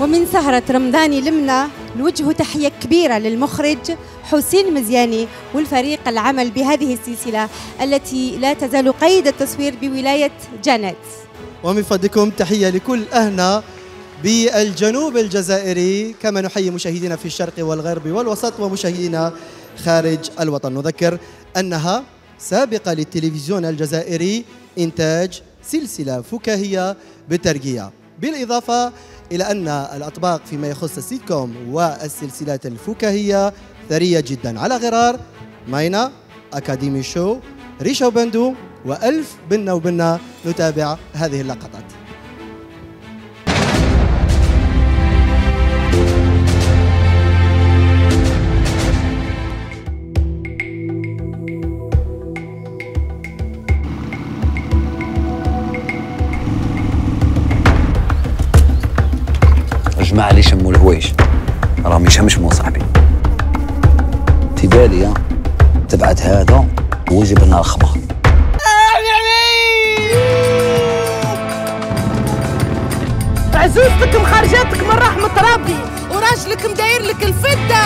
ومن سهرة رمضاني لمنا نوجه تحية كبيرة للمخرج حسين مزياني والفريق العمل بهذه السلسلة التي لا تزال قيد التصوير بولاية جانت. ومن فضلكم تحية لكل أهلنا بالجنوب الجزائري كما نحيي مشاهدينا في الشرق والغرب والوسط ومشاهدينا خارج الوطن. نذكر أنها سابقة للتلفزيون الجزائري إنتاج سلسلة فكاهية بترقية. بالإضافة إلى أن الأطباق فيما يخص السيت كوم والسلسلات الفكاهية ثرية جدا. على غرار ماينا أكاديمي شو ريشو بندو وألف بنا وبنا نتابع هذه اللقطات. الجماعة اللي شموا الهوايش راهم يشمشموا صاحبي. تبالي تبعت هذا ويجيب لنا الخبر. عزوزتك مخرجاتك من رحمة ربي وراجلك مداير لك الفدة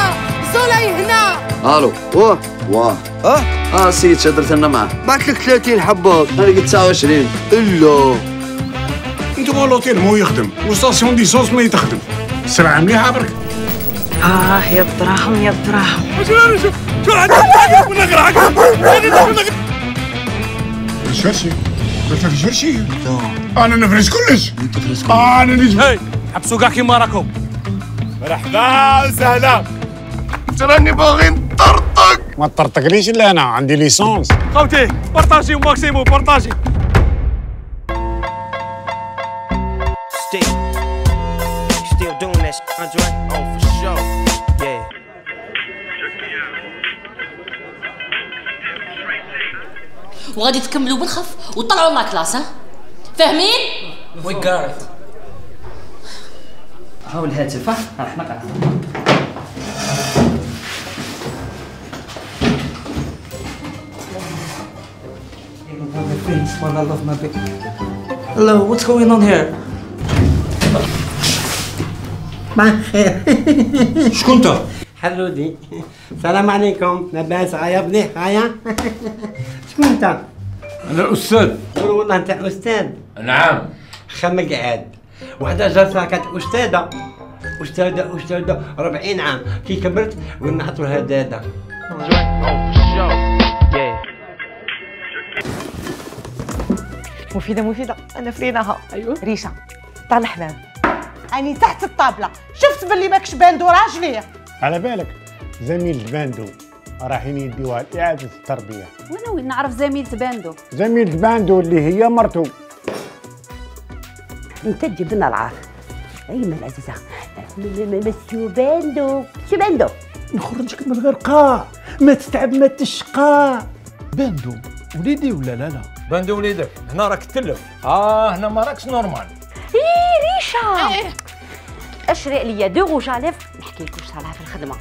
زولاي هنا ألو واه واه آه آه سيد شدرت لنا معاه بعت لك 30 حبة أنا قلت 29 الا أنتم l'hôtel مو يخدم و station d'essence ما يتخدم السلعة مليحة برك آه يا الدراهم يا الدراهم شو شو عندك نقرعك شرشي قلت لك شرشي أنا نفرش كلش. أنت تفرش أنا نجي هاي حبسوا كاع كيما راكم. مرحبا وسهلا تراني باغي نطرطق. ما تطرطقنيش إلا أنا عندي l'essence خوتي بارطاجيو ماكسيمو بارطاجي. وغادي تكملوا بالخف وطلعوا لا كلاس ها؟ فاهمين وي جارث هاو الهاتف ها راح نقع One I love my baby. Hello, what's going on here? شكون انت؟ حلودي السلام عليكم لاباس غايا بليح غايا شكون انت؟ أنا الأستاذ قول والله أنت أستاذ نعم. خمك عاد وحده جالسه كانت أستاذة. أستاذة أستاذة. 40 عام. كي كبرت ونحطوا لها داده مفيدة مفيدة. أنا فريناها أيوه. ريشة. تاع الحمام أني تحت الطابلة. شفت باللي ماكش باندو راجلي. على بالك زميل باندو رايحين يديوها لإعادة التربية. وأنا وين نعرف زميلة باندو؟ زميل باندو اللي هي مرته. انت تجيب لنا العار ايما العزيزه مسيو باندو شو باندو نخرجك من غير قاع ما تتعب ما تشقى. باندو وليدي ولا لا لا؟ باندو وليدك هنا راك تلف. آه هنا ما راكش normal. إيه. ريشه أشري لي دو روج الف نحكي لك واش في الخدمة.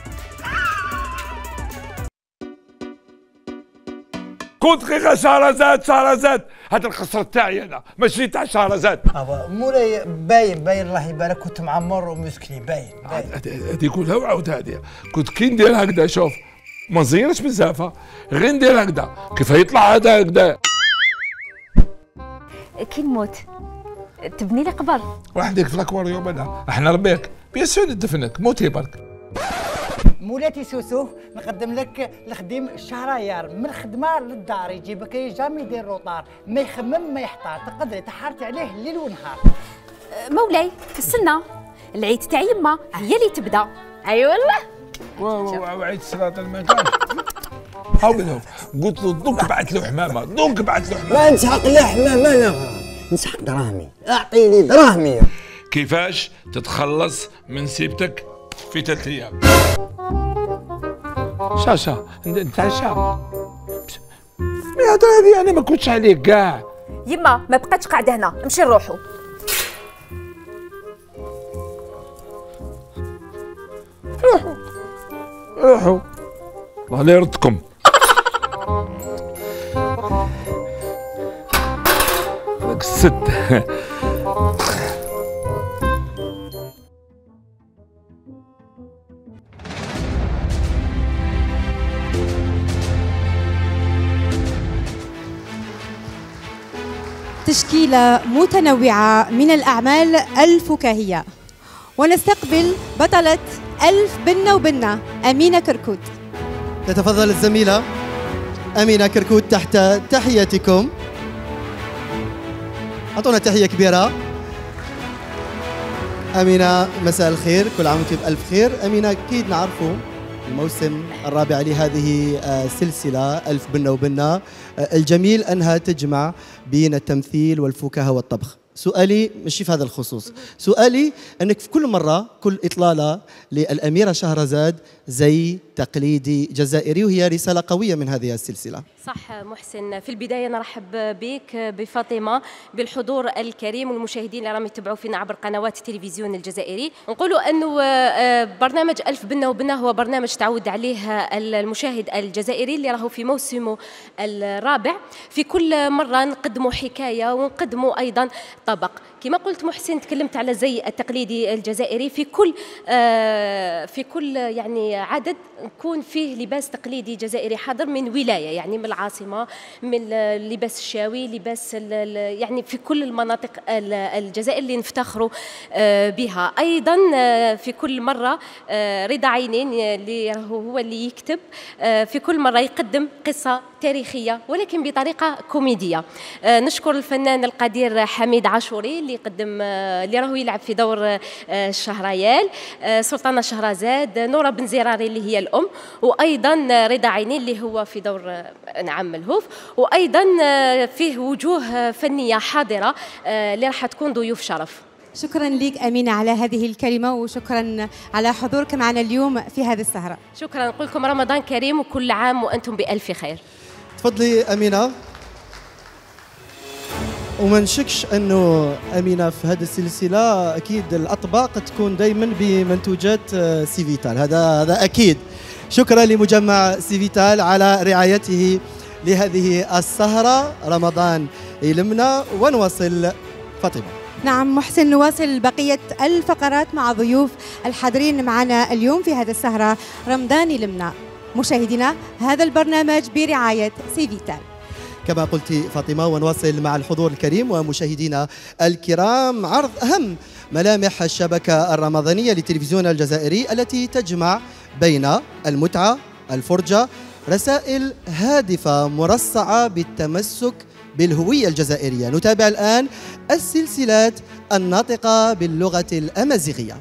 كنت غير شهرزاد شهرزاد هذا القصر تاعي أنا. ماشي تاع شهرزاد مولاي باين باين الله يبارك. كنت معمر ومسكني باين هذه كلها وعاود هذه كنت كي ندير هكذا شوف. ما نزيرش بزاف غير ندير هكذا. كيف يطلع هذا هكذا؟ كي نموت. تبني لي قبر. وحدك في الاكواريوم أنا. أحنا ربيك. bien sûr ندفنك موتي برك مولاتي سوسو نقدم لك الخديم الشهريار من الخدمه للدار يجيبك jamais يدير retard ما يخمم ما يحتار. تقدري تحرتي عليه الليل ونهار. مولاي استنى العيد تاع يما هي اللي تبدا. أي والله. وعيد صلاة المكان هاو منهم قلت له دوك بعت له حمامة دوك بعت له حمامة. ما نسحق لحمه ما لها نسحق دراهمي أعطيني دراهمي كيفاش تتخلص من سيبتك؟ في ثلاث أيام. شاشة نتعشى يا هذه أنا ما كنتش عليك كاع. يما ما بقاتش قاعدة هنا نمشي نروحو. روحوا روحوا الله لا يردكم. هذاك الست. تشكيلة متنوعة من الأعمال الفكاهية. ونستقبل بطلة ألف بنة وبنة أمينة كركوت. تتفضل الزميلة أمينة كركوت تحت تحياتكم أعطونا تحية كبيرة. أمينة مساء الخير كل عام وأنت بألف خير. أمينة أكيد نعرفه. الموسم الرابع لهذه آه، السلسلة ألف بنة وبنة آه، الجميل أنها تجمع بين التمثيل والفكاهة والطبخ. سؤالي مش في هذا الخصوص. سؤالي أنك في كل مرة كل إطلالة للأميرة شهرزاد زي تقليدي جزائري وهي رسالة قوية من هذه السلسلة. صح محسن في البداية نرحب بك بفاطمة بالحضور الكريم والمشاهدين اللي راهم يتبعوا فينا عبر قنوات التلفزيون الجزائري. نقولوا أنه آه، برنامج ألف بنة وبنه هو برنامج تعود عليه المشاهد الجزائري اللي راهو في موسمه الرابع. في كل مرة نقدموا حكاية ونقدموا أيضا طبق. كما قلت محسن تكلمت على زي التقليدي الجزائري. في كل آه، في كل يعني عدد نكون فيه لباس تقليدي جزائري حاضر من ولاية يعني من العاصمة من اللباس الشاوي لباس يعني في كل المناطق ال- الجزائر اللي نفتخروا آه، بها. أيضا آه، في كل مرة رضا عينين اللي هو اللي يكتب في كل مرة يقدم قصة تاريخية ولكن بطريقة كوميدية. آه، نشكر الفنان القدير حميد عاشوري اللي يقدم آه، اللي راهو يلعب في دور الشهريال آه، سلطانة شهرزاد نورة بن زراري اللي هي الأم وأيضا آه، رضا عينين اللي هو في دور نعم الهوف. وأيضا آه، فيه وجوه فنية حاضرة آه، اللي راح تكون ضيوف شرف. شكرا لك أمينة على هذه الكلمة وشكرا على حضورك معنا اليوم في هذه السهرة. شكرا نقول لكم رمضان كريم وكل عام وأنتم بألف خير. تفضلي أمينة. وما نشكش أنه أمينة في هذه السلسلة أكيد الأطباق تكون دائما بمنتوجات آه، سيفيتال هذا هذا أكيد. شكرا لمجمع سيفيتال على رعايته لهذه السهرة. رمضان يلمنا. ونواصل فاطمة. نعم محسن نواصل بقية الفقرات مع ضيوف الحاضرين معنا اليوم في هذا السهرة. رمضان يلمنا. مشاهدينا هذا البرنامج برعاية سيفيتال كما قلت فاطمة ونواصل مع الحضور الكريم ومشاهدينا الكرام عرض أهم ملامح الشبكة الرمضانية للتلفزيون الجزائري التي تجمع بين المتعة الفرجة رسائل هادفة مرصعة بالتمسك بالهوية الجزائرية. نتابع الآن السلسلات الناطقة باللغة الأمازيغية.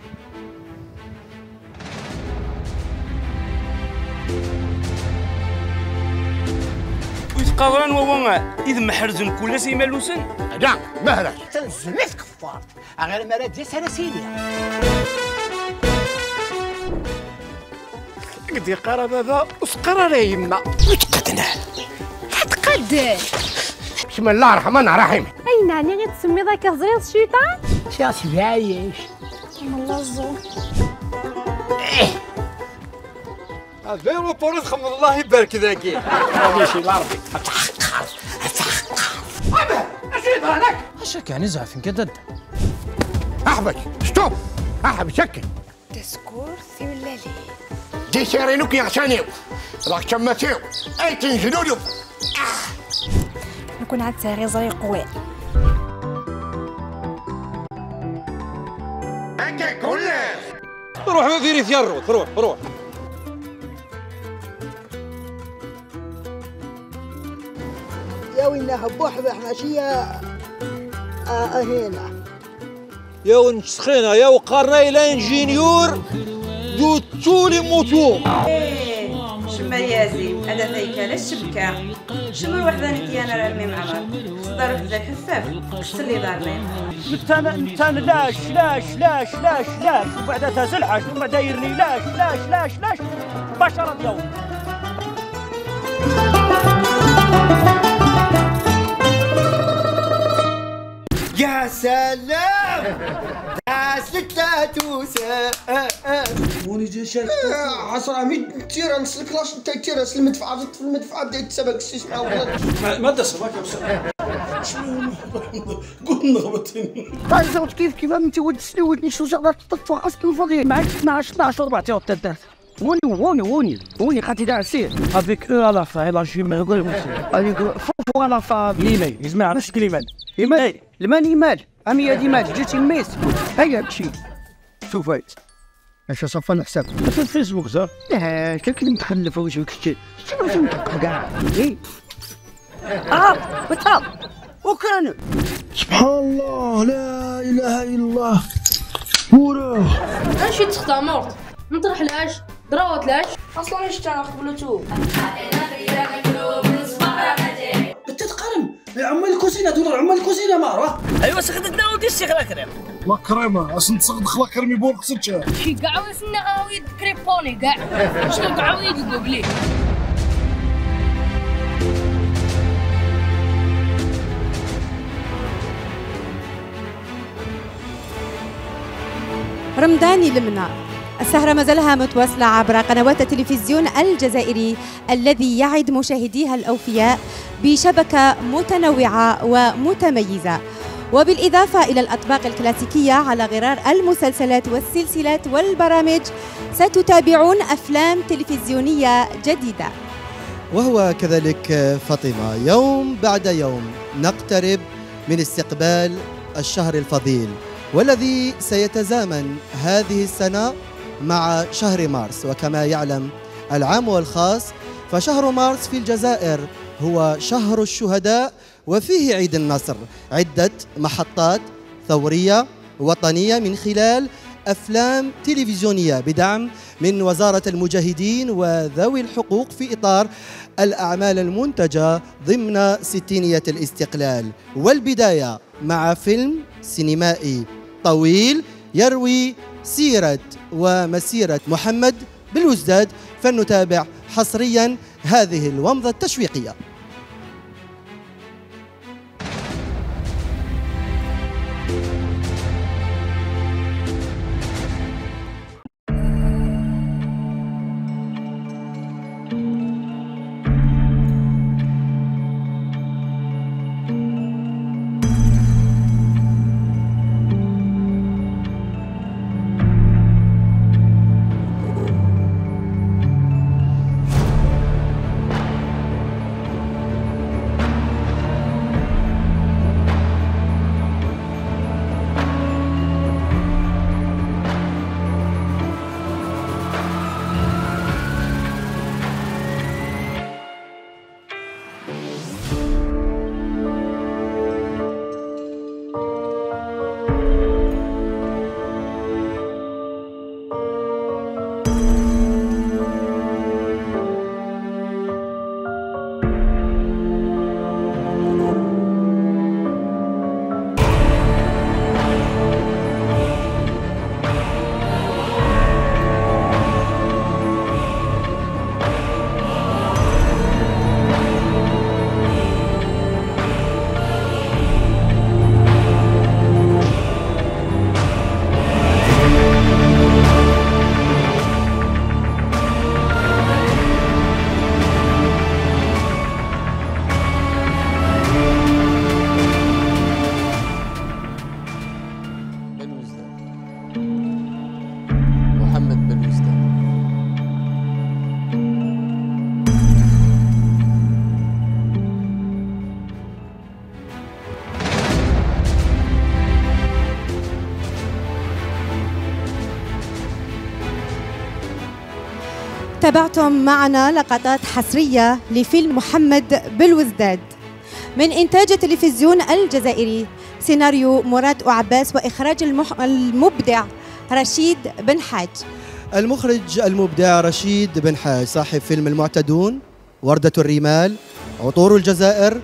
ويتقاضران وهو إذ محرزن كل سيما لوسن لا مهرج تنزلت كفار. غير مرات دي سلاسيليا قد يقرا بابا وسقرا يما. وتقدنا. تقد بسم الله الرحمن الرحيم أي نعني غير تسمي ذاك زرير الشيطان؟ شاسي عايش والله الزو فيرو بوريس خمد الله يبارك ذاكي. ماشي لاربي اتحقر اتحقر أشيد هذاك اشك يعني زعفن كدد أحبك. ستوب أحب شكل. تسكور ثلالي. دي سيرينوك يغشانيو راك شمتيو أي تنجلولو نكون عاد ساري زري قوي. هكا كله روح ما فيري ثيرو روح روح. يا وينها بوحبح ماشية آه هنا. يا ونسخينا يا وقارنا إلى إنجينيور دو تولي موتور شما يازي هذا ذيك الشبكة. شما وحدانك أنا رامي معمر. صدر وحدة الحفاف اللي دارني انت انت لاش لاش لاش لاش لاش وبعدها تزلحش وما دايرني لاش لاش لاش لاش بشرة يوم يا سلام! داس التاتوسة موني جا شارك عصرة ميت تيرا نسلك لاش انت تيرا سلم المدفع عرضت في المدفع بديت تسبق السيس مع ولاد. ما تصبك يا بسرعة قلنا غبطين طيب زوج كيف كيف أنت ود سلوتني شو شغلة تطفى اصل الفضيل معك 12 12 14 تدات وني وني وني وني قاتي دار سير. افيك أو على فا لا جي ما يقول هذيك فوفو على فا ليمي يسمع نفس كلمات يمال المال يمال امي هادي مال جيتي الميس. هيا هادشي شوف هاي. اش صفى الحساب في الفيسبوك زار لا كلمة متخلفة وجهك شنو مدقق كاع إيه. آه بطل وكان سبحان الله لا إله إلا الله. وراه اش تختامرت نطرح لاش دراوت لاش أصلا إيش تاع قبلتو عمال الكوزينه دول عمال الكوزينه مارا ايوا سخدتنا ودي الشيخ كريم لا كريمة أصلا تصغد خلا كرمي بورك سنتشا شي كاع ويسنا غاوي كريبوني كاع شنو كاع ويدقوا بلي رمضان يلمنا. السهرة ما زالها متواصلة عبر قنوات التلفزيون الجزائري الذي يعد مشاهديها الأوفياء بشبكة متنوعة ومتميزة. وبالإضافة إلى الأطباق الكلاسيكية على غرار المسلسلات والسلسلات والبرامج ستتابعون أفلام تلفزيونية جديدة. وهو كذلك فاطمة يوم بعد يوم نقترب من استقبال الشهر الفضيل والذي سيتزامن هذه السنة مع شهر مارس. وكما يعلم العام والخاص فشهر مارس في الجزائر هو شهر الشهداء وفيه عيد النصر عدة محطات ثورية وطنية من خلال أفلام تلفزيونية بدعم من وزارة المجاهدين وذوي الحقوق في إطار الأعمال المنتجة ضمن ستينية الاستقلال. والبداية مع فيلم سينمائي طويل يروي سيرة ومسيرة محمد بالوزداد فلنتابع حصريا هذه الومضة التشويقية. تابعتم معنا لقطات حصرية لفيلم محمد بالوزداد. من إنتاج التلفزيون الجزائري سيناريو مراد وعباس وإخراج المح... المبدع رشيد بن حاج. المخرج المبدع رشيد بن حاج صاحب فيلم المعتدون وردة الرمال عطور الجزائر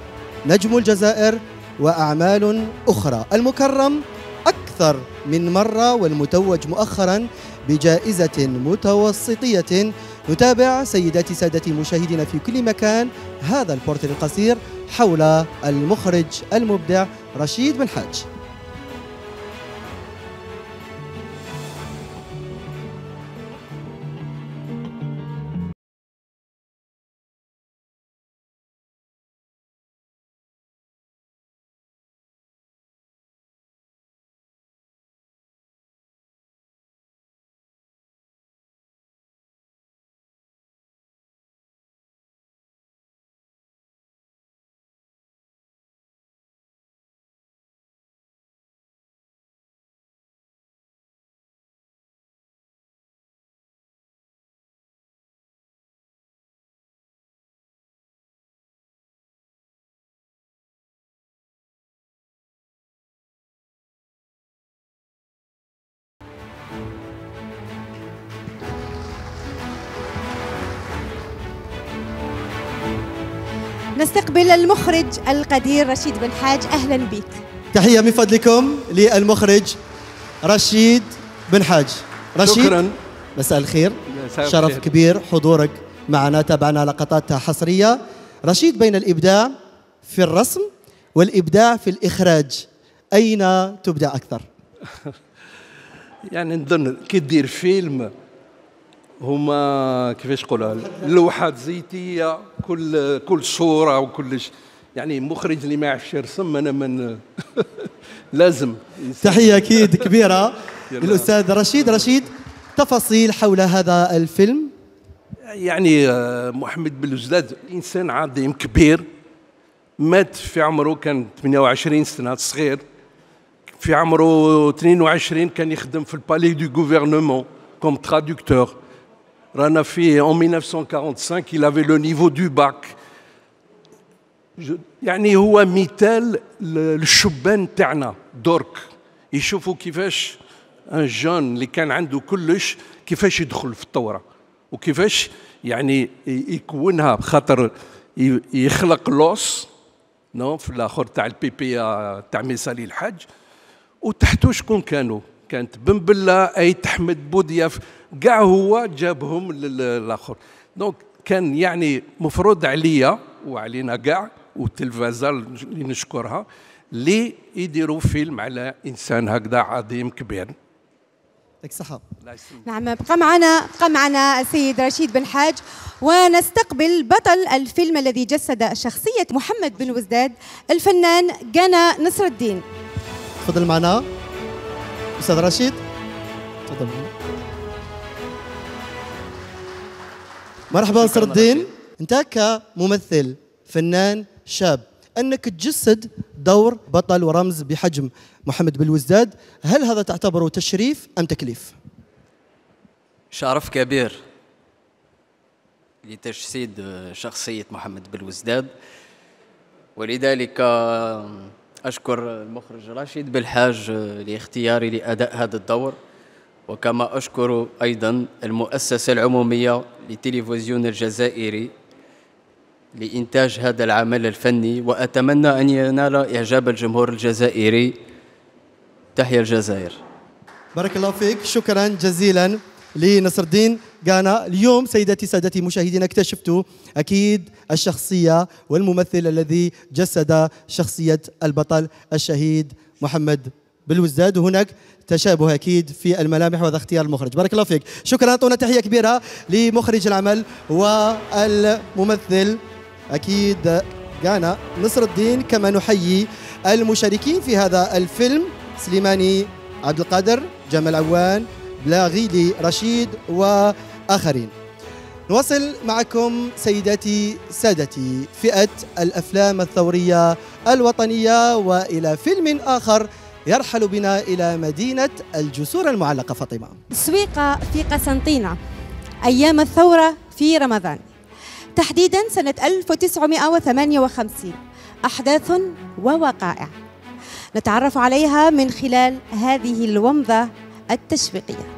نجم الجزائر وأعمال أخرى. المكرم أكثر من مرة والمتوج مؤخرا بجائزة متوسطية نتابع سيداتي سادتي مشاهدينا في كل مكان هذا البورتري القصير حول المخرج المبدع رشيد بن حاج. نستقبل المخرج القدير رشيد بن حاج أهلا بك تحية من فضلكم للمخرج رشيد بن حاج رشيد شكراً. مساء الخير مساء شرف الخير. كبير حضورك معنا تابعنا لقطات حصرية رشيد بين الإبداع في الرسم والإبداع في الإخراج أين تبدع أكثر؟ يعني نظن كي دير فيلم هما كيفاش نقولها اللوحات زيتية كل كل صورة وكل ش... يعني مخرج اللي ما يعرفش يرسم أنا من لازم. تحية أكيد كبيرة يلا. للأستاذ رشيد. رشيد تفاصيل حول هذا الفيلم؟ يعني آه، محمد بن الجداد إنسان عظيم كبير مات في عمره كان 28 سنة صغير. في عمره 22 كان يخدم في البالي دو gouvernement comme traducteur. في en 1945 il avait le niveau du bac. يعني هو مثال للشبان تاعنا درك يشوفوا كيفاش un jeune اللي كان عنده كلش كيفاش يدخل في الثوره وكيفاش يعني يكونها بخاطر يخلق l'OS نو في الآخر تاع ال PPA تاع ميسالي الحاج وتحتو شكون كانوا كانت بن بله ايت احمد بودياف كاع هو جابهم لل- للآخر. donc كان يعني مفروض عليا وعلينا كاع والتلفازه اللي نشكرها اللي يديروا فيلم على إنسان هكذا عظيم كبير. يعطيك الصحة. نعم بقى معنا بقى معنا السيد رشيد بن حاج. ونستقبل بطل الفيلم الذي جسد شخصية محمد بن وزداد الفنان جانا نصر الدين تفضل معنا. أستاذ رشيد. تفضل. مرحبا نصر الدين. أنت كممثل فنان شاب أنك تجسد دور بطل ورمز بحجم محمد بالوزداد هل هذا تعتبره تشريف أم تكليف؟ شرف كبير لتجسيد شخصية محمد بالوزداد ولذلك أشكر المخرج راشد بالحاج لاختياري لأداء هذا الدور وكما أشكر أيضا المؤسسة العمومية للتلفزيون الجزائري لإنتاج هذا العمل الفني وأتمنى أن ينال إعجاب الجمهور الجزائري. تحيا الجزائر. بارك الله فيك. شكرا جزيلا لنصر الدين. غانا اليوم سيداتي سادتي مشاهدينا اكتشفتوا أكيد الشخصية والممثل الذي جسد شخصية البطل الشهيد محمد بالوزداد وهناك تشابه أكيد في الملامح وهذا اختيار المخرج. بارك الله فيك. شكرا. أعطونا تحية كبيرة لمخرج العمل والممثل أكيد غانا نصر الدين كما نحيي المشاركين في هذا الفيلم سليماني عبد القادر جمال عوان بلاغيلي رشيد واخرين نواصل معكم سيداتي سادتي فئة الأفلام الثورية الوطنية وإلى فيلم آخر يرحل بنا إلى مدينة الجسور المعلقة فاطمة. سويقة في قسنطينة أيام الثورة في رمضان. تحديدا سنة 1958 أحداث ووقائع نتعرف عليها من خلال هذه الومضة التشويقية.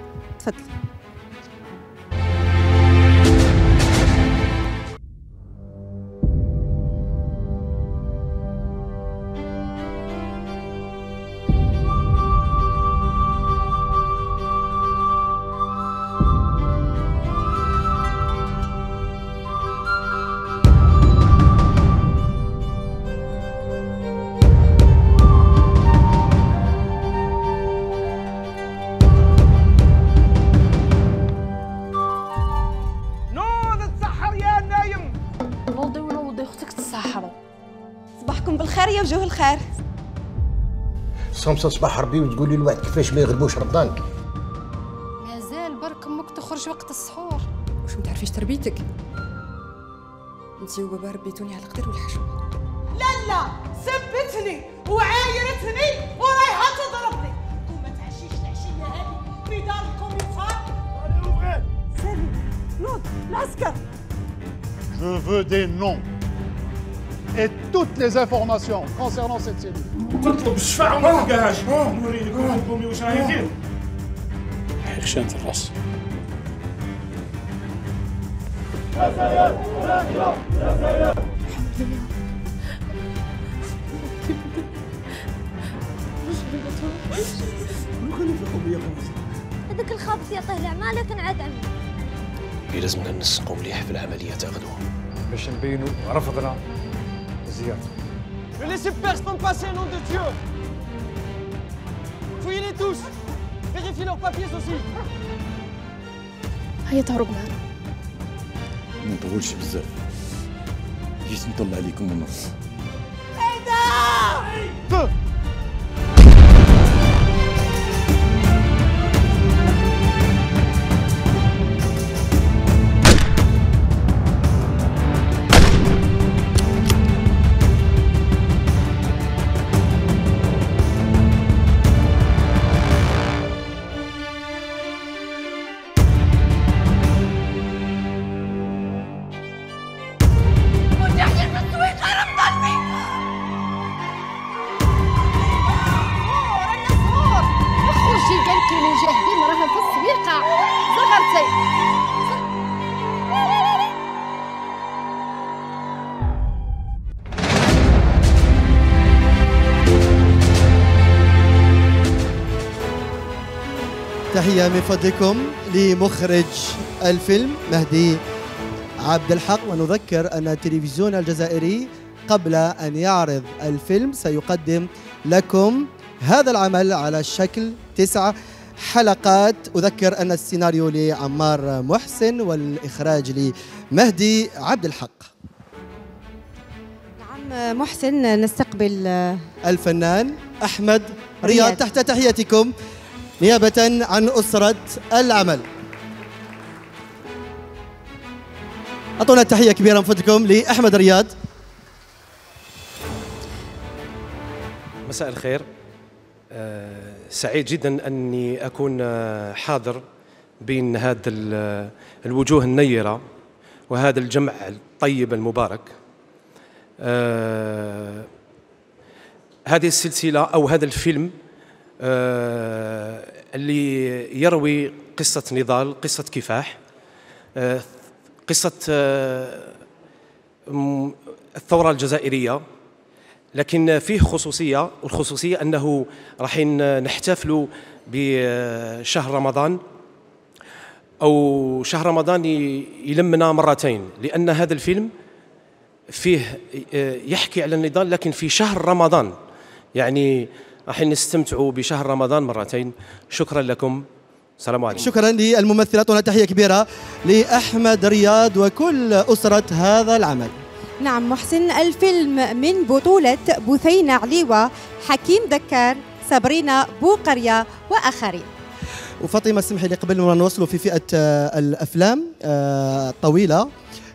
خمسة صباح ربي وتقولي الواحد كيفاش ما يغلبوش رمضان. مازال برك أمك تخرج وقت السحور. واش ما تعرفيش تربيتك؟ انت وبابا ربيتوني على القدر والحشمه لا لا سبتني وعايرتني ورايحه تضربني. وما تعشيش العشية هذه في دار الكوميسار سامي نوض العسكر Je veux des noms. Et toutes les informations concernant cette cellule. الشفاعة وما تلقاهاش نوري لك واحد الكومي واش راه يدير خشانة الراس هذاك الخابث يا طهلع مالك نعاد عمي لازمنا نسقوا مليح في العملية تاع غدوة باش نبينوا رفضنا. الزيارة Ne laissez personne passer, nom de Dieu Fouillez-les tous Vérifiez leurs papiers aussi هيا تهرب معنا ما نطولش بزاف جيت نطلع عليكم ونص تحية من فضلكم لمخرج الفيلم مهدي عبد الحق ونذكر أن التلفزيون الجزائري قبل أن يعرض الفيلم سيقدم لكم هذا العمل على شكل تسع حلقات. أذكر أن السيناريو لعمار محسن والإخراج لمهدي عبد الحق. نعم محسن نستقبل الفنان أحمد رياض رياض. تحت تحياتكم. نيابة عن أسرة العمل. أعطونا تحية كبيرة من فضلكم لأحمد رياض. مساء الخير. آه، سعيد جدا أني أكون آه، حاضر بين هذا ال- الوجوه النيرة وهذا الجمع الطيب المبارك. آه، هذه السلسلة أو هذا الفيلم آه، اللي يروي قصة نضال قصة كفاح آه، قصة آه، الثورة الجزائرية. لكن فيه خصوصية والخصوصية أنه راح ن- نحتفلوا بشهر رمضان. أو شهر رمضان يلمنا مرتين لأن هذا الفيلم فيه آه، يحكي على النضال لكن في شهر رمضان. يعني راح نستمتعوا بشهر رمضان مرتين. شكرا لكم. السلام عليكم. شكرا للممثلات هنا تحية كبيرة لأحمد رياض وكل أسرة هذا العمل. نعم محسن الفيلم من بطولة بثينة عليوة حكيم دكار سابرينا بوقرية وآخرين. وفاطمة اسمحي لي قبل ما نوصلوا في فئة آه، الأفلام آه، الطويلة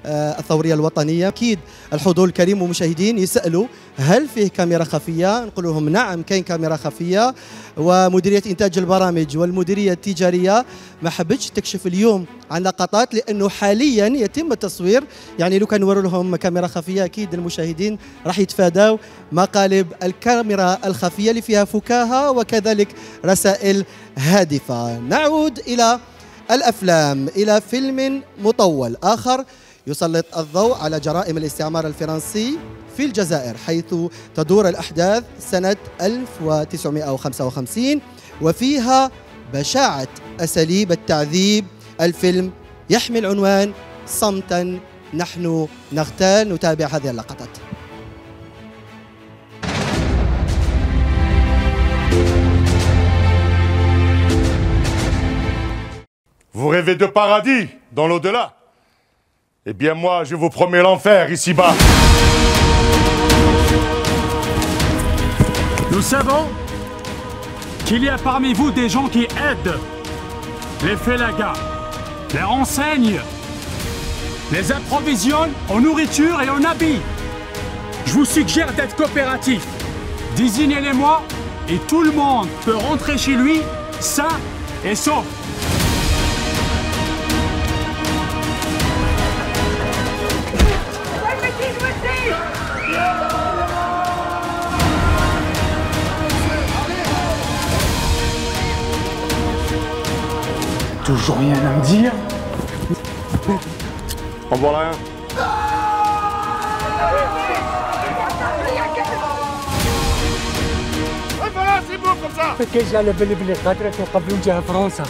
آه، الثورية الوطنية. أكيد الحضور الكريم ومشاهدين يسألوا هل فيه كاميرا خفية؟ نقول لهم نعم كاين كاميرا خفية. ومديرية إنتاج البرامج والمديرية التجارية ما حبتش تكشف اليوم عن لقطات لأنه حاليا يتم التصوير. يعني لو كان نوروا لهم كاميرا خفية أكيد المشاهدين راح يتفادوا مقالب الكاميرا الخفية اللي فيها فكاهة وكذلك رسائل هادفة. نعود إلى الأفلام إلى فيلم مطول آخر. يسلط الضوء على جرائم الاستعمار الفرنسي في الجزائر حيث تدور الأحداث سنة 1955 وفيها بشاعة أساليب التعذيب. الفيلم يحمل عنوان صمتا نحن نغتال نتابع هذه اللقطات. Vous rêvez de paradis dans l'au-delà. Eh bien moi, je vous promets l'enfer ici-bas. Nous savons qu'il y a parmi vous des gens qui aident les félagas, les renseignent, les approvisionnent en nourriture et en habits. Je vous suggère d'être coopératif. Désignez-les-moi et tout le monde peut rentrer chez lui sain et sauf. Toujours rien à me dire En voilà un. Et voilà, c'est beau comme ça كيجي على بالي بلي قادرة يقبلوا جهة فرنسا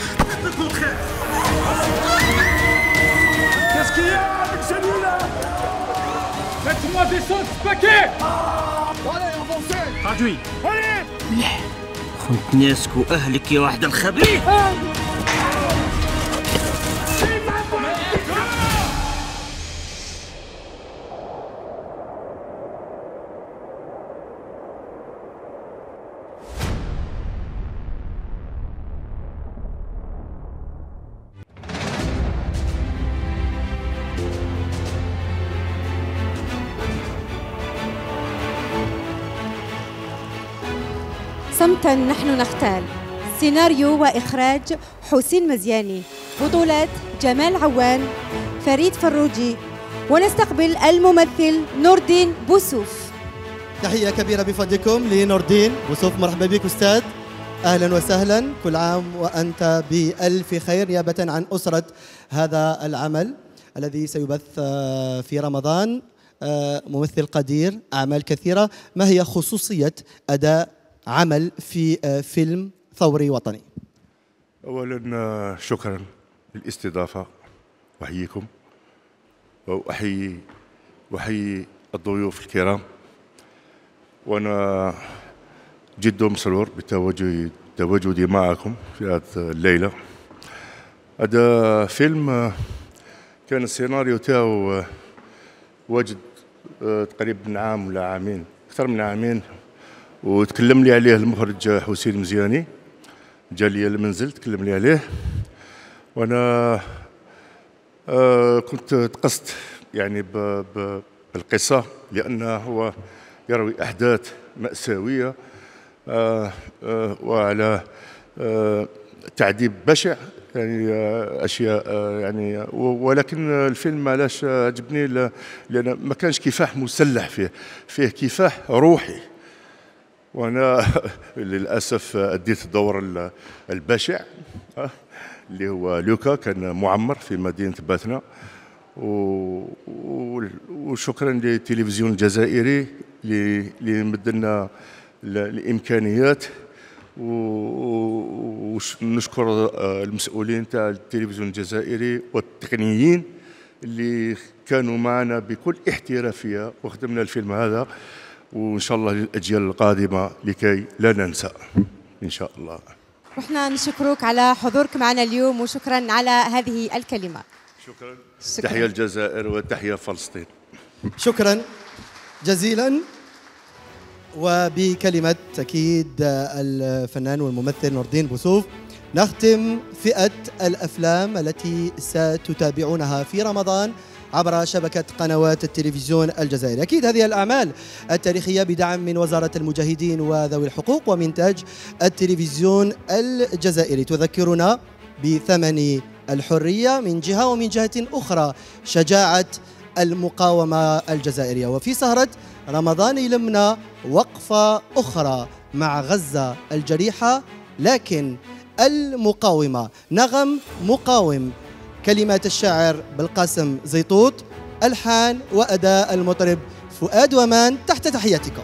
Qu'est-ce qu'il y a avec celui-là Faites-moi descendre ce paquet Allez, avancez Traduit Allez خنت ناسك واهلك يا واحد الخبيث نحن نختال سيناريو وإخراج حسين مزياني. بطولة جمال عوان فريد فروجي ونستقبل الممثل نوردين بوسوف. تحية كبيرة بفضلكم لنوردين وسوف مرحبا بك أستاذ. أهلا وسهلا. كل عام وأنت بألف خير نيابة عن أسرة هذا العمل الذي سيبث آه، في رمضان آه، ممثل قدير أعمال كثيرة. ما هي خصوصية أداء عمل في آه، فيلم ثوري وطني. اولا آه، شكرا للاستضافة. أحييكم. وأحيي واحيي الضيوف الكرام. وأنا جد مسرور بتواجدي تواجدي معكم في هذه الليلة. هذا فيلم آه، كان السيناريو تاعو واجد تقريبا عام ولا عامين أكثر من عامين. وتكلم لي عليه المخرج حسين مزياني. جا لي المنزل تكلم لي عليه. وأنا آه كنت تقصت يعني بالقصة لأنه هو يروي أحداث مأساوية آه آه وعلى آه تعذيب بشع يعني آه أشياء آه يعني ولكن الفيلم علاش عجبني لأن ما كانش كفاح مسلح فيه فيه كفاح روحي. وأنا للأسف أديت الدور ال- البشع آه، اللي هو لوكا كان معمر في مدينة باتنا وشكرا للتلفزيون الجزائري اللي مدلنا ال- الإمكانيات. ونشكر المسؤولين تاع التلفزيون الجزائري والتقنيين اللي كانوا معنا بكل احترافية وخدمنا الفيلم هذا. وإن شاء الله للاجيال القادمة لكي لا ننسى. إن شاء الله. رحنا نشكرك على حضورك معنا اليوم وشكرا على هذه الكلمة. شكرا. شكراً. تحيه الجزائر وتحيه فلسطين. شكرا جزيلا وبكلمة أكيد الفنان والممثل نور الدين بوسوف. نختم فئة الأفلام التي ستتابعونها في رمضان. عبر شبكة قنوات التلفزيون الجزائري. أكيد هذه الأعمال التاريخية بدعم من وزارة المجاهدين وذوي الحقوق ومنتج التلفزيون الجزائري. تذكرنا بثمن الحرية من جهة ومن جهة أخرى شجاعة المقاومة الجزائرية. وفي سهرة رمضان يلمنا وقفة أخرى مع غزة الجريحة لكن المقاومة. نغم مقاوم. كلمات الشاعر بالقاسم زيطوط ألحان وأداء المطرب فؤاد ومان تحت تحياتكم.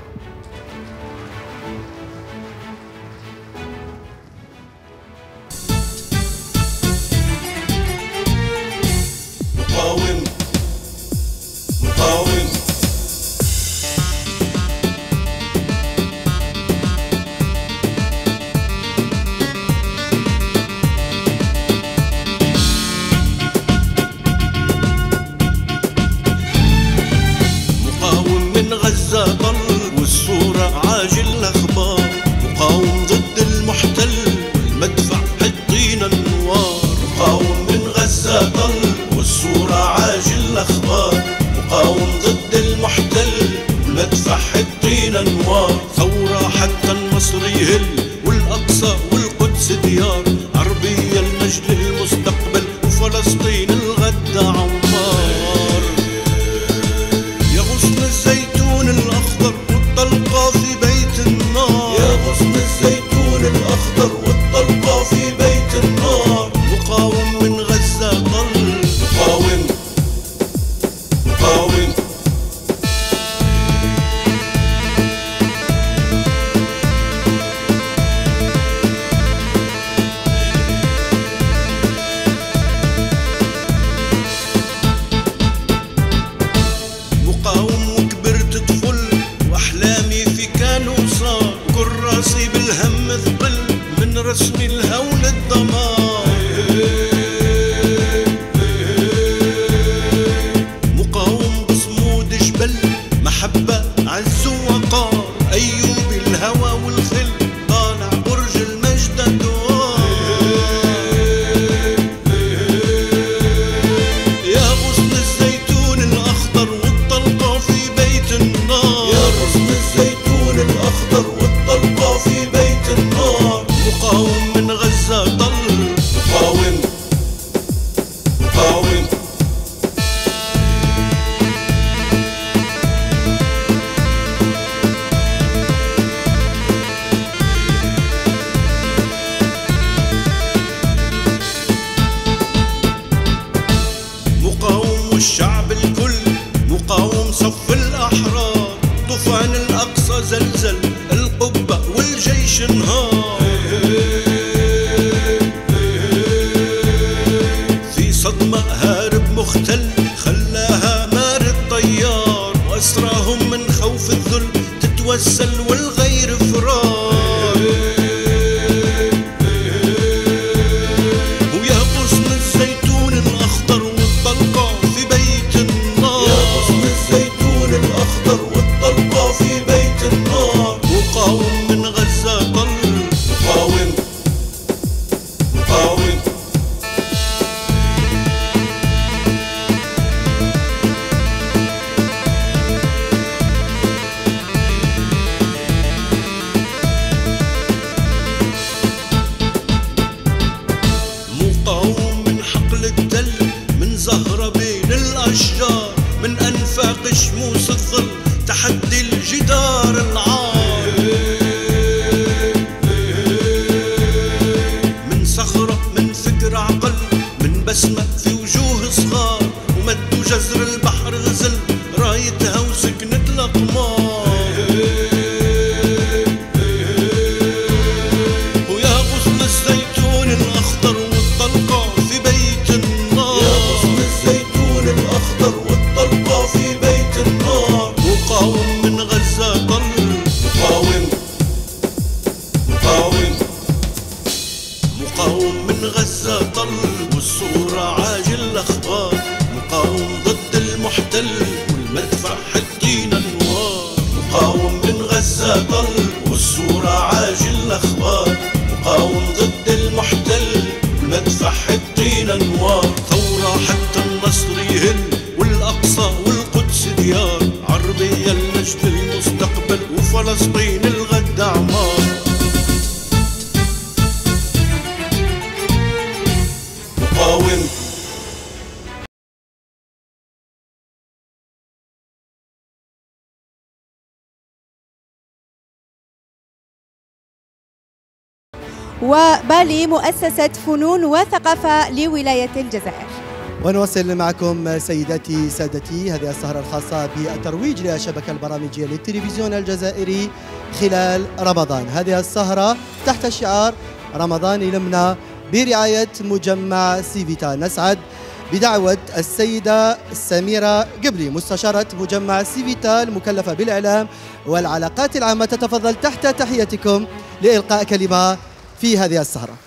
وبالي مؤسسة فنون وثقافة لولاية الجزائر. ونواصل معكم سيداتي سادتي هذه السهرة الخاصة بالترويج للشبكة البرامجية للتلفزيون الجزائري خلال رمضان. هذه السهرة تحت شعار رمضان يلمنا برعاية مجمع سيفيتال. نسعد بدعوة السيدة سميرة قبلي مستشارة مجمع سيفيتال المكلفة بالإعلام والعلاقات العامة. تتفضل تحت تحياتكم لإلقاء كلمة في هذه السهرة.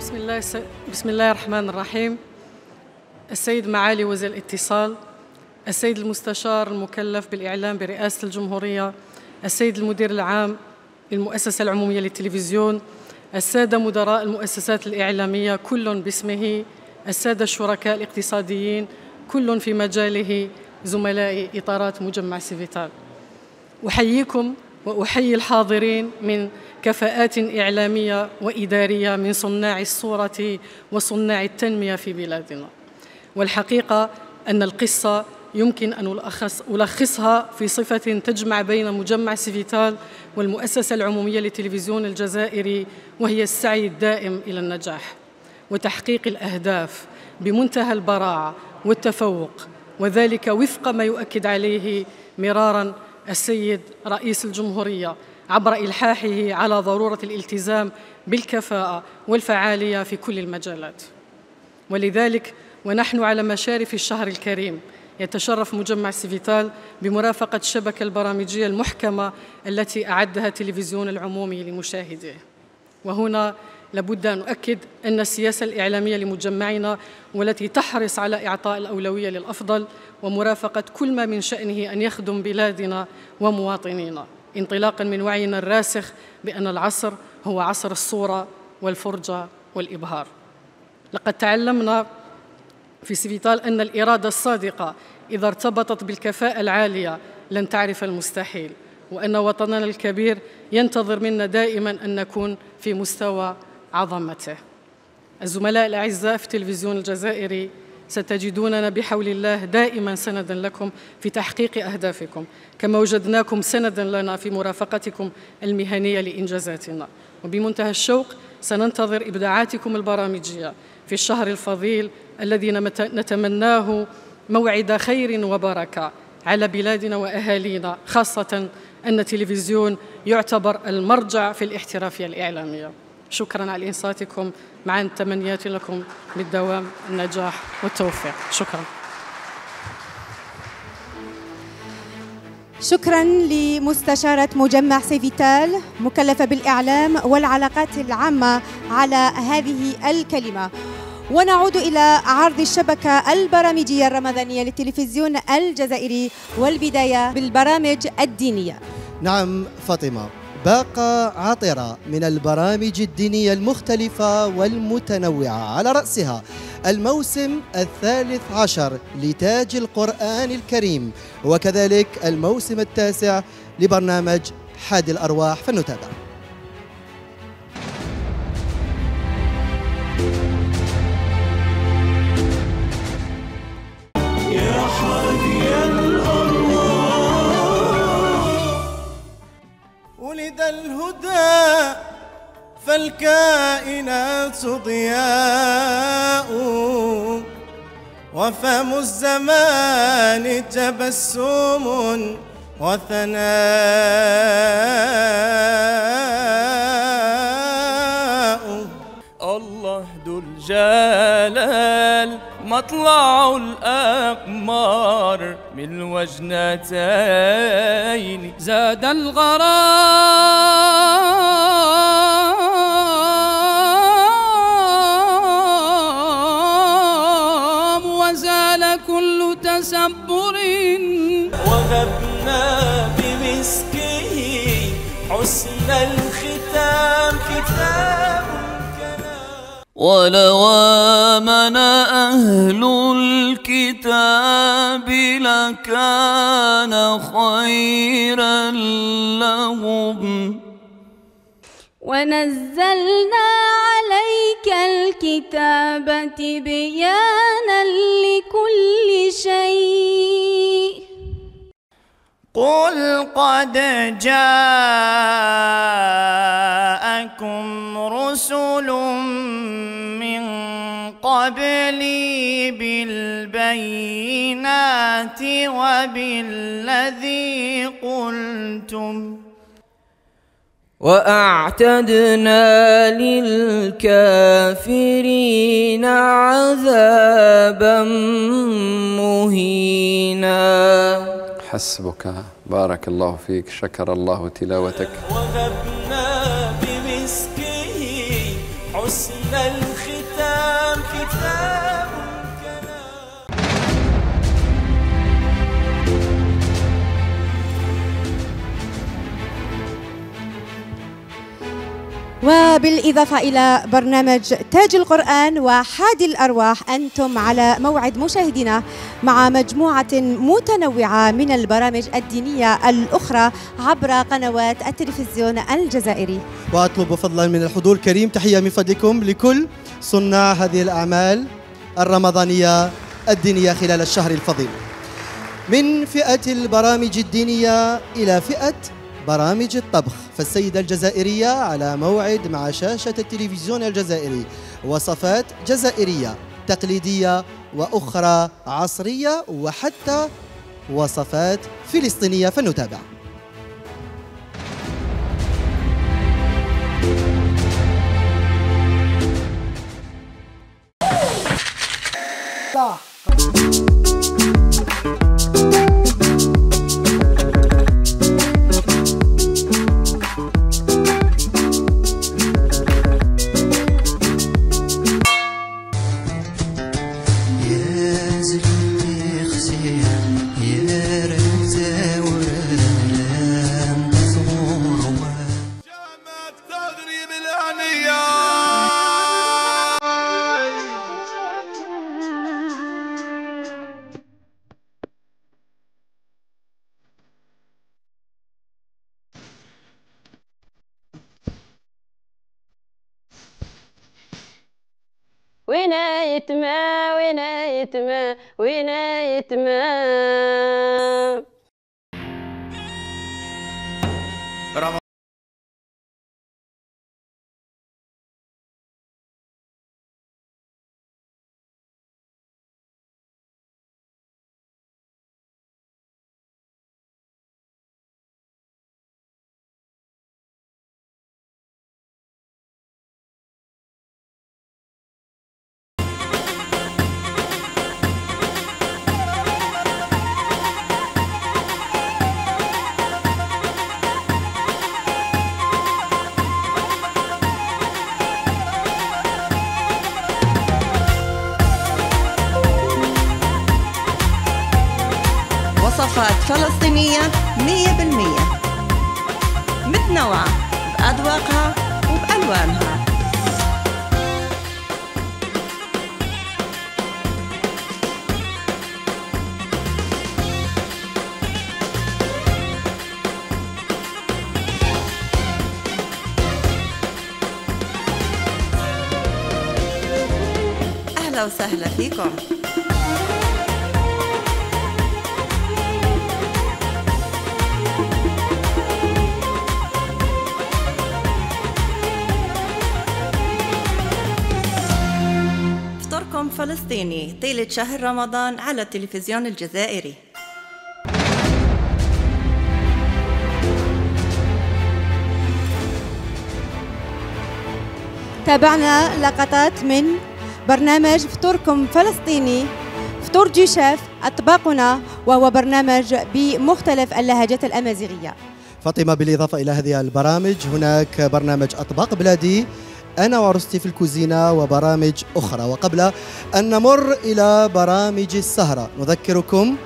بسم الله الس... بسم الله الرحمن الرحيم. السيد معالي وزير الاتصال السيد المستشار المكلف بالإعلام برئاسة الجمهورية السيد المدير العام للمؤسسة العمومية للتلفزيون السادة مدراء المؤسسات الإعلامية كل باسمه السادة الشركاء الاقتصاديين كل في مجاله زملاء إطارات مجمع سيفيتال. أحييكم وأحيي الحاضرين من كفاءات إعلامية وإدارية من صناع الصورة وصناع التنمية في بلادنا. والحقيقة أن القصة يمكن أن ألخص ألخصها في صفة تجمع بين مجمع سيفيتال والمؤسسة العمومية للتلفزيون الجزائري وهي السعي الدائم إلى النجاح وتحقيق الأهداف بمنتهى البراعة والتفوق وذلك وفق ما يؤكد عليه مرارا السيد رئيس الجمهورية عبر إلحاحه على ضرورة الالتزام بالكفاءة والفعالية في كل المجالات. ولذلك ونحن على مشارف الشهر الكريم يتشرف مجمع سيفيتال بمرافقة الشبكة البرامجية المحكمة التي أعدها التلفزيون العمومي لمشاهديه. وهنا لابد أن أؤكد أن السياسة الإعلامية لمجمعنا والتي تحرص على إعطاء الأولوية للأفضل ومرافقة كل ما من شأنه أن يخدم بلادنا ومواطنينا. انطلاقا من وعينا الراسخ بأن العصر هو عصر الصورة والفرجة والإبهار. لقد تعلمنا في سيفيتال أن الإرادة الصادقة إذا ارتبطت بالكفاءة العالية لن تعرف المستحيل وأن وطننا الكبير ينتظر منا دائما أن نكون في مستوى عظمته. الزملاء الأعزاء في التلفزيون الجزائري ستجدوننا بحول الله دائما سندا لكم في تحقيق أهدافكم كما وجدناكم سندا لنا في مرافقتكم المهنية لإنجازاتنا. وبمنتهى الشوق سننتظر إبداعاتكم البرامجية في الشهر الفضيل الذي نتمناه موعد خير وبركة على بلادنا وأهالينا خاصة أن التلفزيون يعتبر المرجع في الاحترافية الإعلامية شكرا على إنصاتكم. مع تمنياتي لكم بالدوام النجاح والتوفيق. شكرا. شكرا لمستشارة مجمع سيفيتال مكلفة بالإعلام والعلاقات العامة على هذه الكلمة. ونعود إلى عرض الشبكة البرامجية الرمضانية للتلفزيون الجزائري والبداية بالبرامج الدينية. نعم فاطمة. باقة عطرة من البرامج الدينية المختلفة والمتنوعة. على رأسها الموسم الثالث عشر لتاج القرآن الكريم وكذلك الموسم التاسع لبرنامج حادي الأرواح. فلنتابع. ولد الهدى فالكائنات ضياء. وفم الزمان تبسم وثناء. الله ذو الجلال مطلع الأقمار من الوجنتين زاد الغرام وزال كل تسبر. وغبنا بمسكه حسن الختام كتاب ولو آمن أهل الكتاب لكان خيرا لهم ونزلنا عليك الكتاب تبيانا لكل شيء. قل قد جاءكم بالبينات وبالذي قلتم وأعتدنا للكافرين عذابا مهينا. حسبك بارك الله فيك شكر الله تلاوتك. وغبنا بمسكه حسن الختام كتاب وبالإضافة إلى برنامج تاج القرآن وحادي الأرواح أنتم على موعد مشاهدينا مع مجموعة متنوعة من البرامج الدينية الأخرى عبر قنوات التلفزيون الجزائري. وأطلب فضلا من الحضور الكريم تحية من فضلكم لكل صناع هذه الأعمال الرمضانية الدينية خلال الشهر الفضيل. من فئة البرامج الدينية إلى فئة برامج الطبخ. فالسيدة الجزائرية على موعد مع شاشة التلفزيون الجزائري. وصفات جزائرية تقليدية وأخرى عصرية وحتى وصفات فلسطينية. فلنتابع. وينايت ما وينايت ما وينايت شهر رمضان على التلفزيون الجزائري. تابعنا لقطات من برنامج فطوركم فلسطيني. فطور دي شيف أطباقنا وهو برنامج بمختلف اللهجات الأمازيغية. فاطمة بالإضافة إلى هذه البرامج هناك برنامج أطباق بلادي أنا وعروستي في الكوزينة وبرامج أخرى. وقبل أن نمر إلى برامج السهرة نذكركم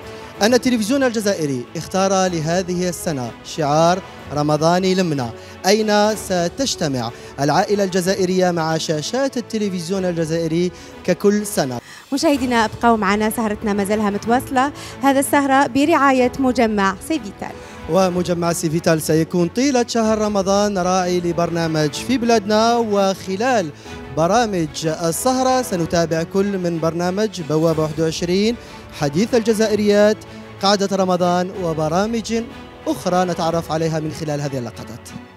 أن التلفزيون الجزائري اختار لهذه السنة شعار رمضاني لمنا أين ستجتمع العائلة الجزائرية مع شاشات التلفزيون الجزائري ككل سنة. مشاهدينا ابقوا معنا سهرتنا ما زالها متواصلة. هذا السهرة برعاية مجمع سيفيتال. ومجمع سيفيتال سيكون طيلة شهر رمضان راعي لبرنامج في بلادنا. وخلال برامج السهرة سنتابع كل من برنامج بوابة 21 حديث الجزائريات قاعدة رمضان وبرامج أخرى نتعرف عليها من خلال هذه اللقطات.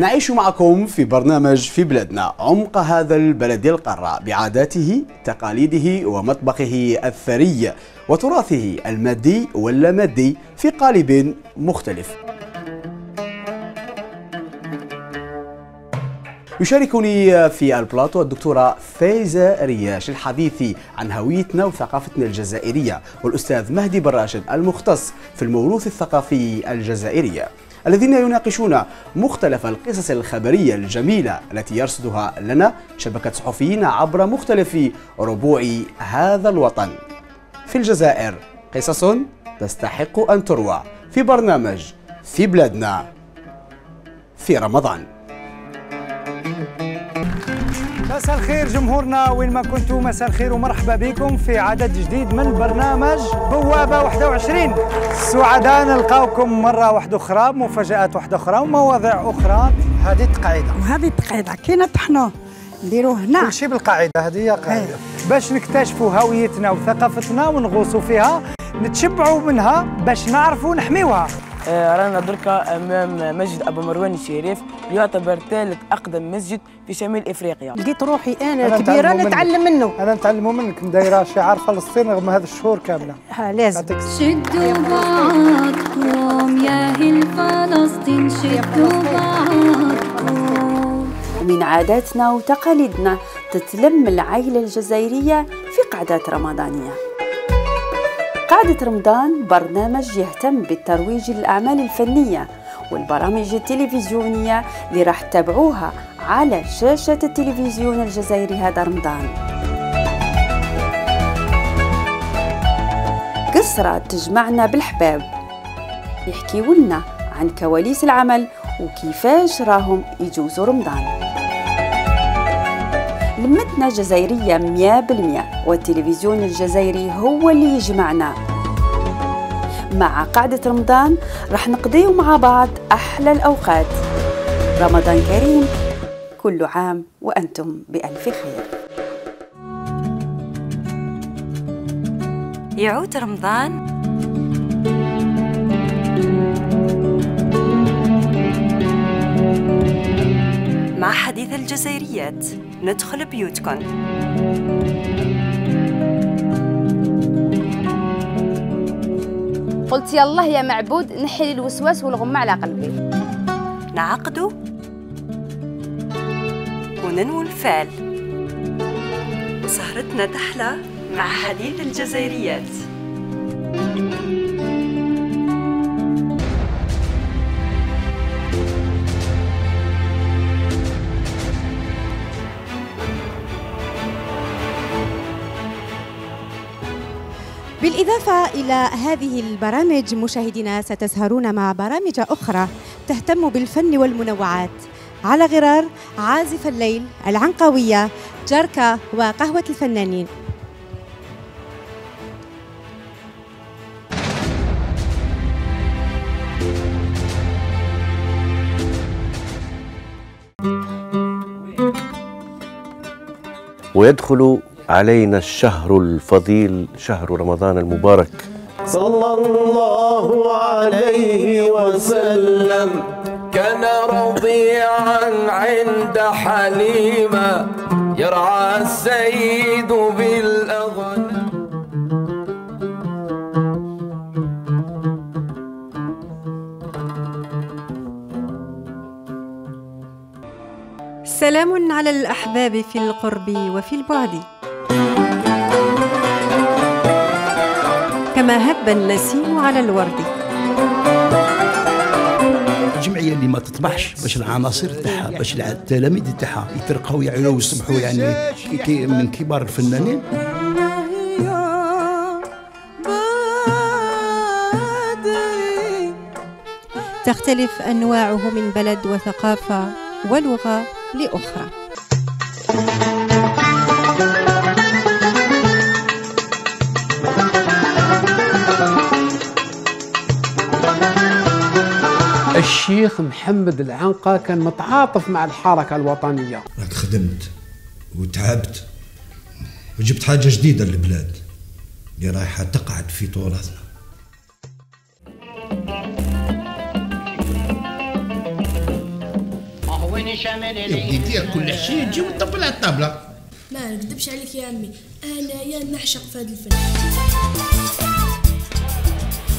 نعيش معكم في برنامج في بلادنا عمق هذا البلد القارة بعاداته تقاليده ومطبخه الثري وتراثه المادي واللامادي في قالب مختلف. يشاركني في البلاطو الدكتورة فايزة رياش الحديث عن هويتنا وثقافتنا الجزائرية والأستاذ مهدي براشد المختص في الموروث الثقافي الجزائري. الذين يناقشون مختلف القصص الخبرية الجميلة التي يرصدها لنا شبكة صحفيين عبر مختلف ربوع هذا الوطن. في الجزائر قصص تستحق أن تروى. في برنامج في بلادنا. في رمضان. مساء الخير جمهورنا وين ما كنتوا مساء الخير ومرحبا بكم في عدد جديد من برنامج بوابة 21 سعداء نلقاوكم مرة واحدة أخرى مفاجآت واحدة أخرى ومواضيع أخرى. هذه التقاعدة وهذه التقاعدة كي نطحنوا نديروه هنا. كل شيء بالقاعدة هذه هي قاعدة. باش نكتشفوا هويتنا وثقافتنا ونغوصوا فيها نتشبعوا منها باش نعرفوا نحميوها. رانا دركا أمام مسجد أبو مروان الشريف يعتبر ثالث أقدم مسجد في شمال إفريقيا. لقيت روحي أنا, كبيرة نتعلم منه. أنا نتعلم منك. دايره شعار فلسطين رغم هذا الشهور كاملة. ها لازم. شدوا بعضكم يا أهل فلسطين شدوا بعضكم. ومن عاداتنا وتقاليدنا تتلم العائلة الجزائرية في قعدات رمضانية. قاعدة رمضان برنامج يهتم بالترويج للأعمال الفنية والبرامج التلفزيونية اللي راح تتابعوها على شاشة التلفزيون الجزائري هذا رمضان. قصرة تجمعنا بالحباب. يحكيوا لنا عن كواليس العمل وكيفاش راهم يجوزوا رمضان. لمتنا جزائرية مية بالمية والتلفزيون الجزائري هو اللي يجمعنا. مع قعدة رمضان رح نقضيه مع بعض أحلى الأوقات. رمضان كريم كل عام وأنتم بألف خير. يعود رمضان. مع حديث الجزائريات. ندخل بيوتكم. قلت يالله يا معبود نحي الوسواس والغمة على قلبي. نعقدوا وننوي الفعل. سهرتنا تحلى مع حديث الجزائريات. بالإضافة إلى هذه البرامج مشاهدينا ستسهرون مع برامج أخرى تهتم بالفن والمنوعات. على غرار عازف الليل العنقوية جركة وقهوة الفنانين. ويدخل علينا الشهر الفضيل شهر رمضان المبارك. صلى الله عليه وسلم. كان رضيعا عند حليمة. يرعى السيد بالأغنام. سلام على الأحباب في القرب وفي البعد. كما هب النسيم على الورد. الجمعيه اللي ما تطمحش باش العناصر تاعها باش التلاميذ تاعها يترقوا يعلوا ويصبحوا يعني كي- كي من كبار الفنانين. تختلف أنواعه من بلد وثقافة ولغة لأخرى. الشيخ محمد العنقة كان متعاطف مع الحركة الوطنية. راك خدمت وتعبت وجبت حاجة جديدة للبلاد اللي رايحة تقعد في تراثنا يدير كل شيء تجي وتطبل على الطابلة. ما نكذبش عليك يا عمي أنا يا نعشق في هذا الفن.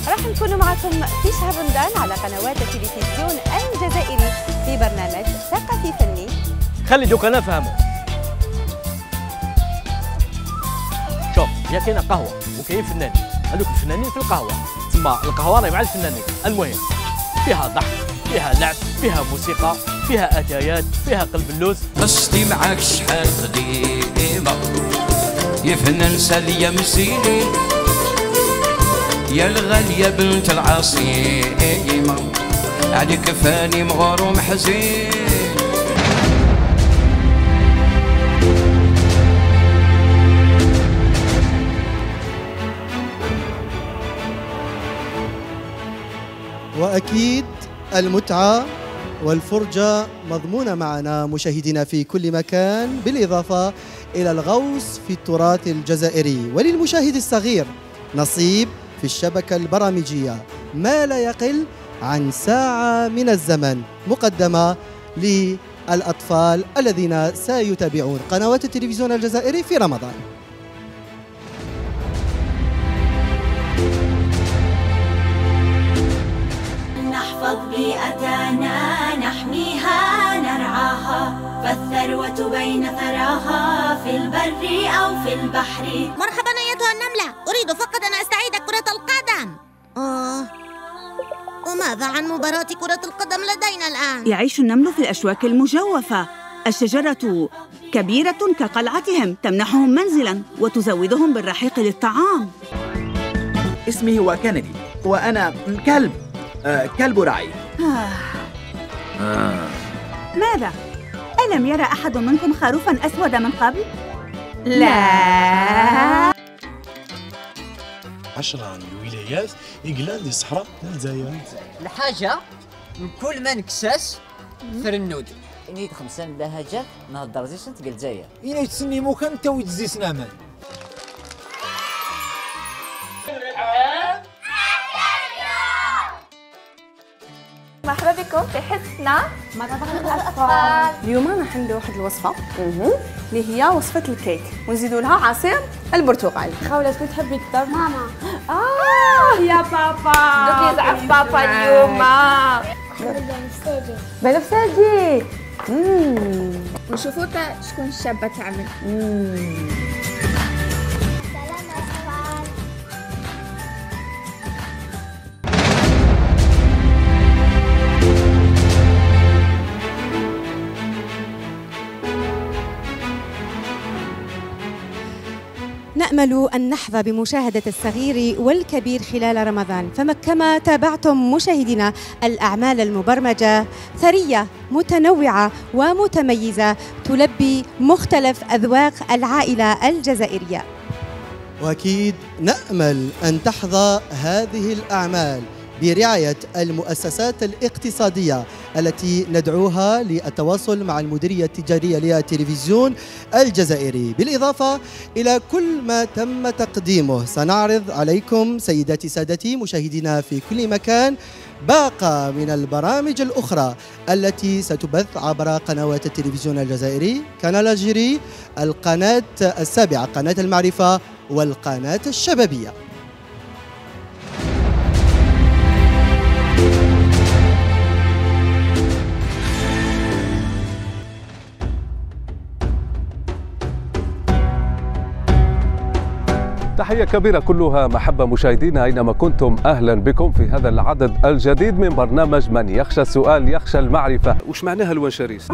راح نكون معكم في شهر رمضان على قنوات التلفزيون الجزائري في برنامج ثقافي فني. خلي دوك أنا نفهموا شوف هي كاينة قهوة. وكاين فنانين؟ هذوك الفنانين في القهوة. تسمى القهوة راهي مع الفنانين. المهم فيها ضحك فيها لعب فيها موسيقى فيها أتايات فيها قلب اللوز. قصدي معاك شحال قديمة يا فنان سالية مسيني يا الغالية بنت العصيمة عليك فاني مغروم حزين وأكيد المتعة والفرجة مضمونة معنا مشاهدينا في كل مكان بالإضافة إلى الغوص في التراث الجزائري. وللمشاهد الصغير نصيب في الشبكة البرامجية. ما لا يقل عن ساعة من الزمن مقدمة للأطفال الذين سيتابعون قنوات التلفزيون الجزائري في رمضان. نحفظ بيئتنا نحميها نرعاها. فالثروة بين ثراها في البر أو في البحر. مرحبا أيتها النملة. أريد فقط أن أستعيد كرة القدم. آه. وماذا عن مباراة كرة القدم لدينا الآن؟ يعيش النمل في الأشواك المجوفة. الشجرة كبيرة كقلعتهم تمنحهم منزلا وتزودهم بالرحيق للطعام. اسمي هو كندي وأنا كلب. آه كلب رعي. آه. ماذا؟ ألم يرى أحد منكم خروفا أسود من قبل؟ لا. عشرة من الولايات إنجلاند الصحراء الجزائر الحاجة كل ما نكساس فرنود إني خمسان لهجة نهضر زي سنت قال الجزائر إني تسني مكان تو يتزيس نامان مرحبا بكم في حصتنا. مطبخ الأطفال. اليوم راح ندير واحد الوصفة اللي هي وصفة الكيك. ونزيدوا لها عصير البرتقال. خاولة شكون تحبي تفطر ماما. آه. يا بابا. دوك يزعف بابا اليوم. بنفسجي نشوفوا تا شكون الشابة تعمل. نأمل أن نحظى بمشاهدة الصغير والكبير خلال رمضان. فكما تابعتم مشاهدينا الأعمال المبرمجة ثرية متنوعة ومتميزة تلبي مختلف أذواق العائلة الجزائرية. وأكيد نأمل أن تحظى هذه الأعمال برعاية المؤسسات الاقتصادية التي ندعوها للتواصل مع المديرية التجارية للتلفزيون الجزائري. بالإضافة إلى كل ما تم تقديمه سنعرض عليكم سيداتي سادتي مشاهدينا في كل مكان باقة من البرامج الأخرى التي ستبث عبر قنوات التلفزيون الجزائري كانال الجيري القناة السابعة قناة المعرفة والقناة الشبابية. تحية كبيرة كلها محبة مشاهدينا أينما كنتم. أهلا بكم في هذا العدد الجديد من برنامج من يخشى السؤال يخشى المعرفة. وش معناها الونشريس؟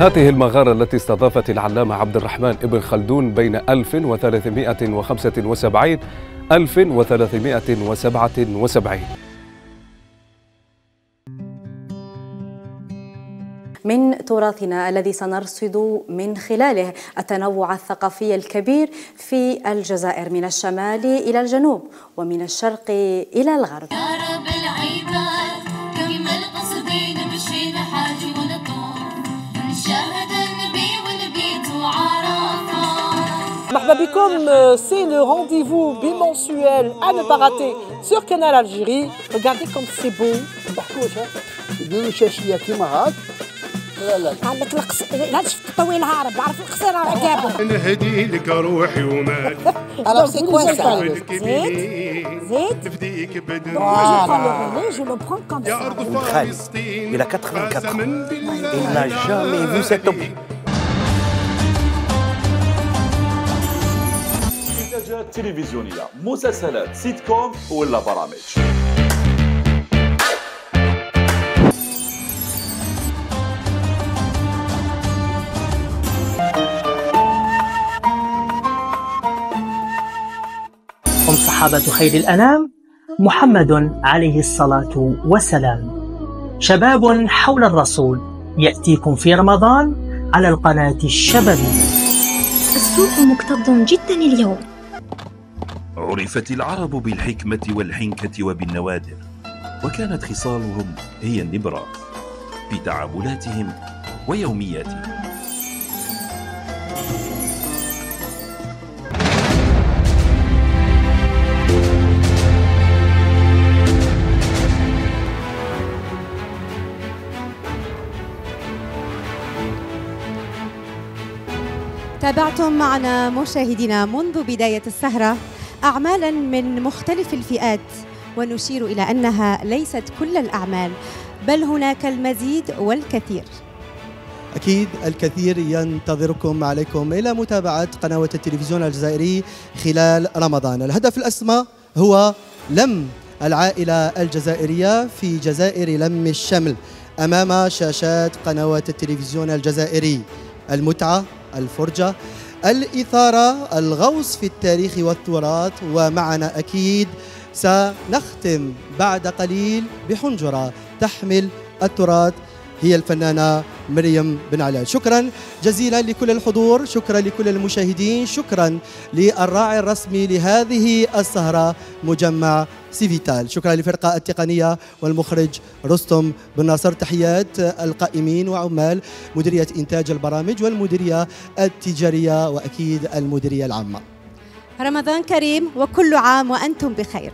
هذه المغارة التي استضافت العلامة عبد الرحمن ابن خلدون بين 1375 1377 تراثنا الذي سنرصد من خلاله التنوع الثقافي الكبير في الجزائر من الشمال إلى الجنوب ومن الشرق إلى الغرب. يا رب العباد كما القصدين مشينا حاجي ونطوف نشاهد النبي والبيت وعرفه مرحبا بكم. C'est le rendez-vous bimensuel à ne pas rater sur Canal Algérie. Regardez comme c'est beau. يديروا شاشيه كيما هاك لا لا لك القص لا شفت الطويل هارب عرف القصير راه عقابه نهدي لك روحي ومال. Alors, c'est quoi ça زيت. زيت. نفديك comme يا خالد فلسطين. A 84 ans. il n'a jamais vu cet إنتاجات تلفزيونية مسلسلات سيت كوم ولا برامج صحابة خير الأنام محمد عليه الصلاة والسلام. شباب حول الرسول يأتيكم في رمضان على القناة الشبابية. السوق مكتظ جدا اليوم. عرفت العرب بالحكمة والحنكة وبالنوادر وكانت خصالهم هي النبرة في تعاملاتهم ويومياتهم. تابعتم معنا مشاهدينا منذ بداية السهرة أعمالا من مختلف الفئات ونشير إلى أنها ليست كل الأعمال بل هناك المزيد والكثير. أكيد الكثير ينتظركم عليكم إلى متابعة قنوات التلفزيون الجزائري خلال رمضان. الهدف الأسمى هو لم العائلة الجزائرية في جزائر لم الشمل أمام شاشات قنوات التلفزيون الجزائري المتعة. الفرجة الإثارة الغوص في التاريخ والتراث ومعنا أكيد سنختم بعد قليل بحنجرة تحمل التراث. هي الفنانة مريم بن علال شكرا جزيلا لكل الحضور شكرا لكل المشاهدين شكرا للراعي الرسمي لهذه السهرة مجمع سيفيتال شكرا للفرقة التقنية والمخرج رستم بن ناصر. تحيات القائمين وعمال مديرية إنتاج البرامج والمديرية التجارية وأكيد المديرية العامة. رمضان كريم وكل عام وأنتم بخير.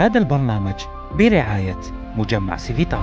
هذا البرنامج برعاية مجمع سيفيتال